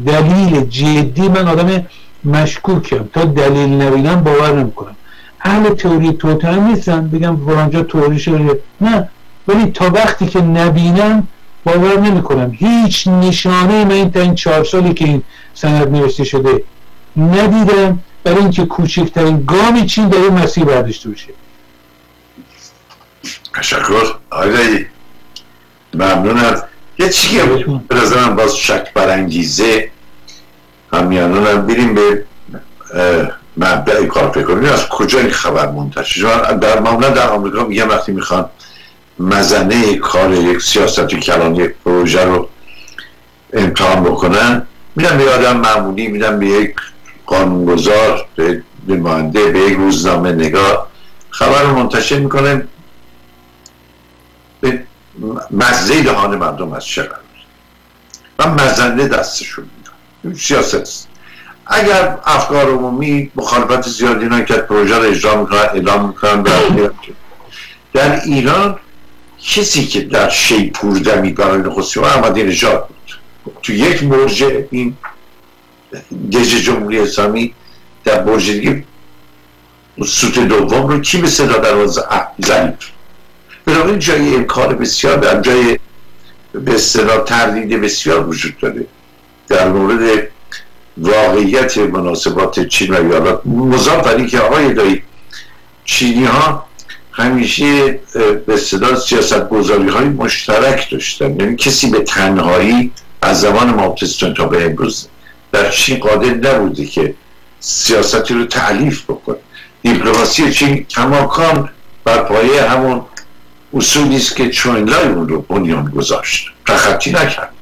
دلیل جدی من آدم مشکوکم. تا دلیل نبینم باور نمی‌کنم. اهل تئوری توت هم نیستم بگم فرانجا تئوری شده نه. ولی تا وقتی که نبینم باور نمی‌کنم. هیچ نشانه من این تا این چهار سالی که این سند نوشته شده ندیدم. برای اینکه کوچکترین گامی چین در این مسیر برداشته باشه. تشکر. آقای ممنونم یه چیزی به نظرم باز شک برانگیزه. همیانان بریم به مبدع کار کنیم از کجا این خبر منتشر در معمولا در آمریکا میگم وقتی می‌خوان مزنه کار یک سیاست کلان یک پروژه رو امتحان بکنن. میدن به آدم معمولی میدن به یک قانونگذار به نماینده به یک روزنامه نگاه خبر رو منتشر می‌کنه. به مزه دهان مردم از چقدر و مزنه دستشون میدن. سیاست است. اگر افکار عمومی مخالفت زیادی نکرد پروژه رو اجرا می‌کنن اعلام می‌کنن در ایران کسی که در شیپور دمی برای نخستی احمدی نژاد بود. تو یک برج این گژ جمهوری اسلامی در برج دیگه سوت دوم رو کی به صدا در زنید بنابراین جای امکان بسیار در جای به اصطلاح تردید بسیار وجود داره. در مورد واقعیت مناسبات چین و ایالات مضاف که آقای دایی چینی ها همیشه به اصطلاح سیاست گذاری های مشترک داشتن. یعنی کسی به تنهایی از زمان مابتستون تا به امروز در چین قادر نبوده که سیاستی رو تعلیف بکنه. دیپلماسی چین کماکان بر پایه همون اصولی است که چوینلای اون رو بنیان گذاشت تخطی نکرد.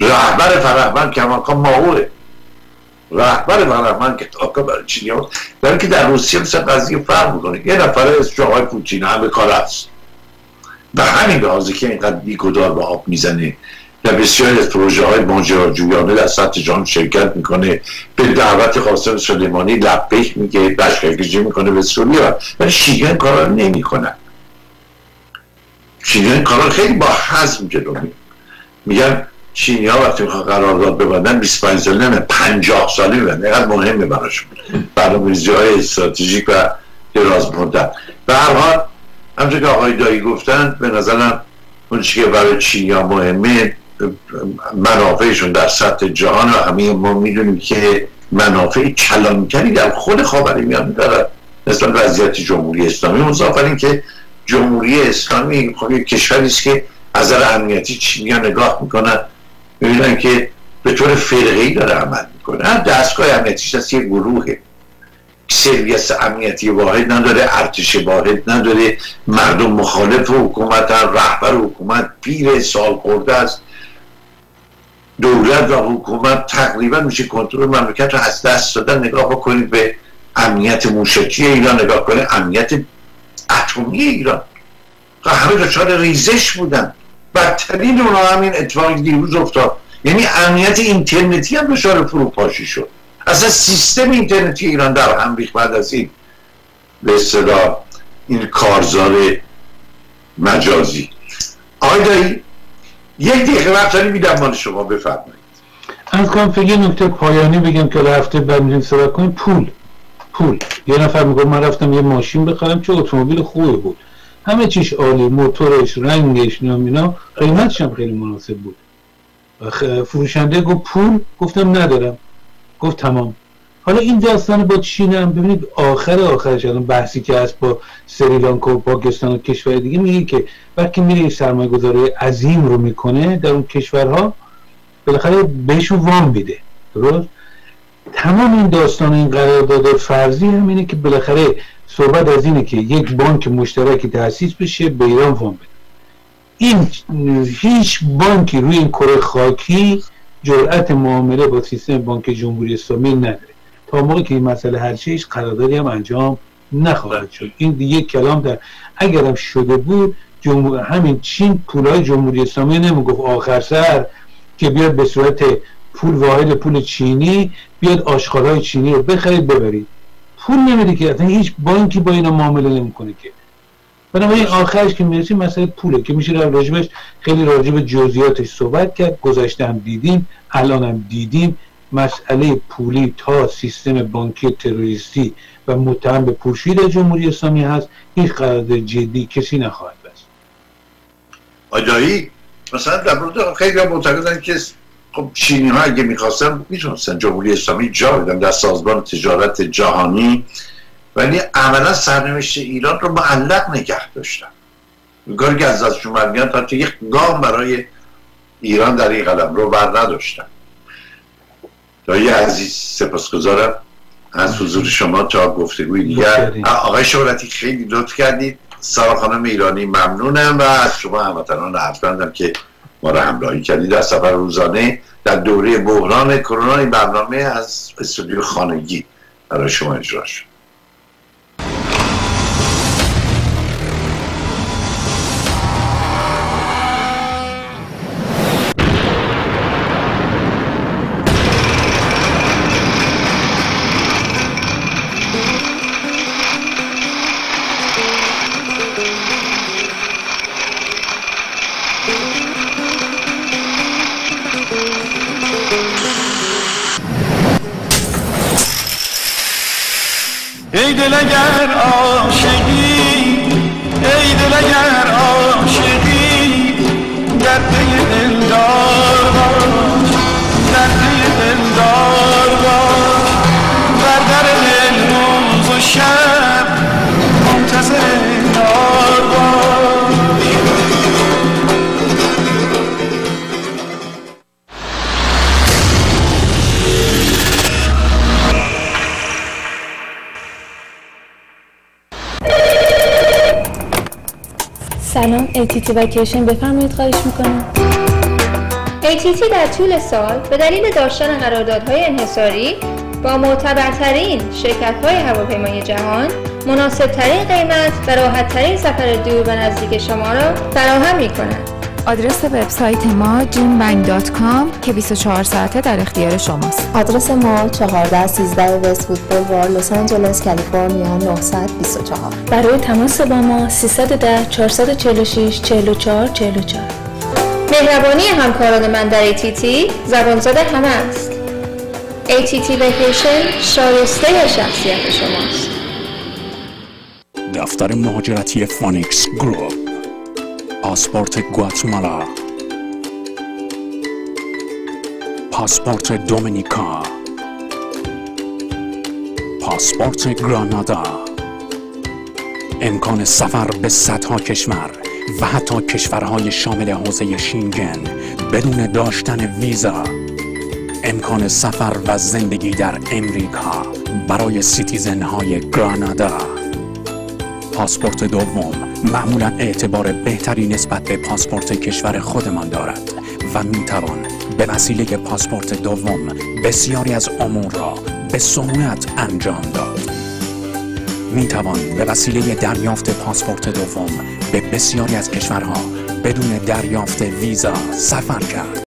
رهبر فرهمند کماکان ماهوره. رهبر فرهمند که تاکا برای چینی ها برای که در روسیه مثل قضیه فرق می‌کنه. یه نفره از جاهای پوتین همه کار هست به همین لحاظه که اینقدر بیگدار به آب می‌زنه. در بسیاری از پروژه های ماجراجویانه در سطح جهان شرکت می‌کنه. به دعوت قاسم سلیمانی لبیک میگه بشکرگیجی می‌کنه به سوریا ولی شیگن کارا نمی‌کنن این کارا خیلی با حزم جلو میگن چینی ها وقتی می‌خوان قرارداد ببندن 25 ساله نه 50 ساله میبندن. اینقدر مهمه براشون برنامه‌ریزی های استراتژیک و دراز مدت. به هر حال همچون که آقای دایی گفتن به نظرم اون که برای چینی ها مهمه منافعشون در سطح جهان و همه ما می‌دونیم که منافع کلانتری در خود خاورمیانه دارد مثل وضعیت جمهوری اسلامی مضافر این که جمهوری اسلامی خب کشوری است که از امنیتی چینی نگاه می‌کنن. می‌بینن که به طور فرقی داره عمل می‌کنه. دستگاه امنیتیش هست یک گروهه. سرویس امنیتی واحد نداره ارتش واحد نداره. مردم مخالف حکومت رهبر حکومت پیر سال خورده است. دولت و حکومت تقریبا میشه کنترل مملکت رو از دست دادن. نگاه بکنید به امنیت موشکی ایران نگاه کنید امنیت اتمی ایران. همه دچار ریزش بودن. بدترین اونا همین اتفاقی دیروز افتاد. یعنی امنیت اینترنتی هم دچار فروپاشی شد. اصلا سیستم اینترنتی ایران در هم ریخت بعد از این به اصطلاح این کارزار مجازی. آقای دایی یک دقیقه وقت داری میدم شما بفرمایید. از کنم فکر نکته پایانی بگم که رفته بعد میریم صحبت کنیم. پول. پول. یه نفر میگه من رفتم یه ماشین بخرم چه اتومبیل خوبی بود. همه چیش عالی موتورش رنگش اینا قیمتش هم خیلی مناسب بود. فروشنده گفت پول؟ گفتم ندارم. گفت تمام. حالا این داستان با چین هم ببینید آخر آخرش الان بحثی که هست با سریلانکا و پاکستان و کشور دیگه میگه که وقتی میره سرمایه گذاری عظیم رو می‌کنه در اون کشورها بالاخره بهشون وام میده. درست؟ تمام این داستان این قرارداد فرضی هم اینه که بالاخره صحبت از اینه که یک بانک مشترکی تاسیس بشه به ایران وام بده. این هیچ بانکی روی این کره خاکی جرأت معامله با سیستم بانک جمهوری اسلامی نداره. تا موقعی که این مسئله حل هیچ قراردادی هم انجام نخواهد شد. این دیگه کلام در اگرم شده بود جمهور همین چین پولای جمهوری اسلامی نمی‌گفت آخر سر که بیاد به صورت پول واحد پول چینی بیاد آشغالای چینی رو بخرید ببرید. پول نمیده که اصلا هیچ بانکی با اینا معامله نمی‌کنه که. بنابراین آخرش که می‌رسیم مسئله پوله که میشه راجبش خیلی راجب جزئیاتش صحبت کرد گذشته هم دیدیم الان هم دیدیم. مسئله پولی تا سیستم بانکی تروریستی و متهم به پولشویی جمهوری اسلامی هست هیچ قرارداد جدی کسی نخواهد بست. آجایی مثلا در مورد خیلی معتقدن که خب چینی ها اگه می‌خواستن می‌تونستن جمهوری اسلامی جا بدن در سازمان تجارت جهانی ولی عملا سرنوشت ایران رو معلق نگه داشتن. کاری که از ازشون برمیان تا یک گام برای ایران در این قلم رو بر نداشتن. دایی عزیز سپاسگزارم. از حضور شما تا گفتگوی دیگر. آقای شهرتی خیلی لطف کردید. سارا خانم ایرانی ممنونم. و از شما هموطنان عرض که ما را همراهی کردید در سفر روزانه در دوره بحران کرونا برنامه از استودیو خانگی برای شما اجرا شد. وکیشن بفرمایید خواهش می‌کنم ATT در طول سال به دلیل داشتن قراردادهای انحصاری با معتبرترین شرکت‌های هواپیمایی جهان مناسبترین قیمت و راحتترین سفر دور و نزدیک شما را فراهم می‌کند. آدرس وبسایت ما جیمبنگ.com که 24 ساعته در اختیار شماست. آدرس ما 1413 وست‌وود بولوار لس آنجلس کالیفرنیا 924 برای تماس با ما 310 446 44 44 مهربانی همکاران من در ATT زبانزد همه است. ATT وکیشن شایسته شخصیت شماست. دفتر مهاجرتی Phoenix Group پاسپورت گواتمالا پاسپورت دومینیکا. پاسپورت گرانادا. امکان سفر به صدها کشور و حتی کشورهای شامل حوزه شینگن بدون داشتن ویزا. امکان سفر و زندگی در امریکا برای citizen های گرانادا. پاسپورت دوم. معمولا اعتبار بهتری نسبت به پاسپورت کشور خودمان دارد و می توان به وسیله پاسپورت دوم بسیاری از امور را به سهولت انجام داد. می توان به وسیله دریافت پاسپورت دوم به بسیاری از کشورها بدون دریافت ویزا سفر کرد.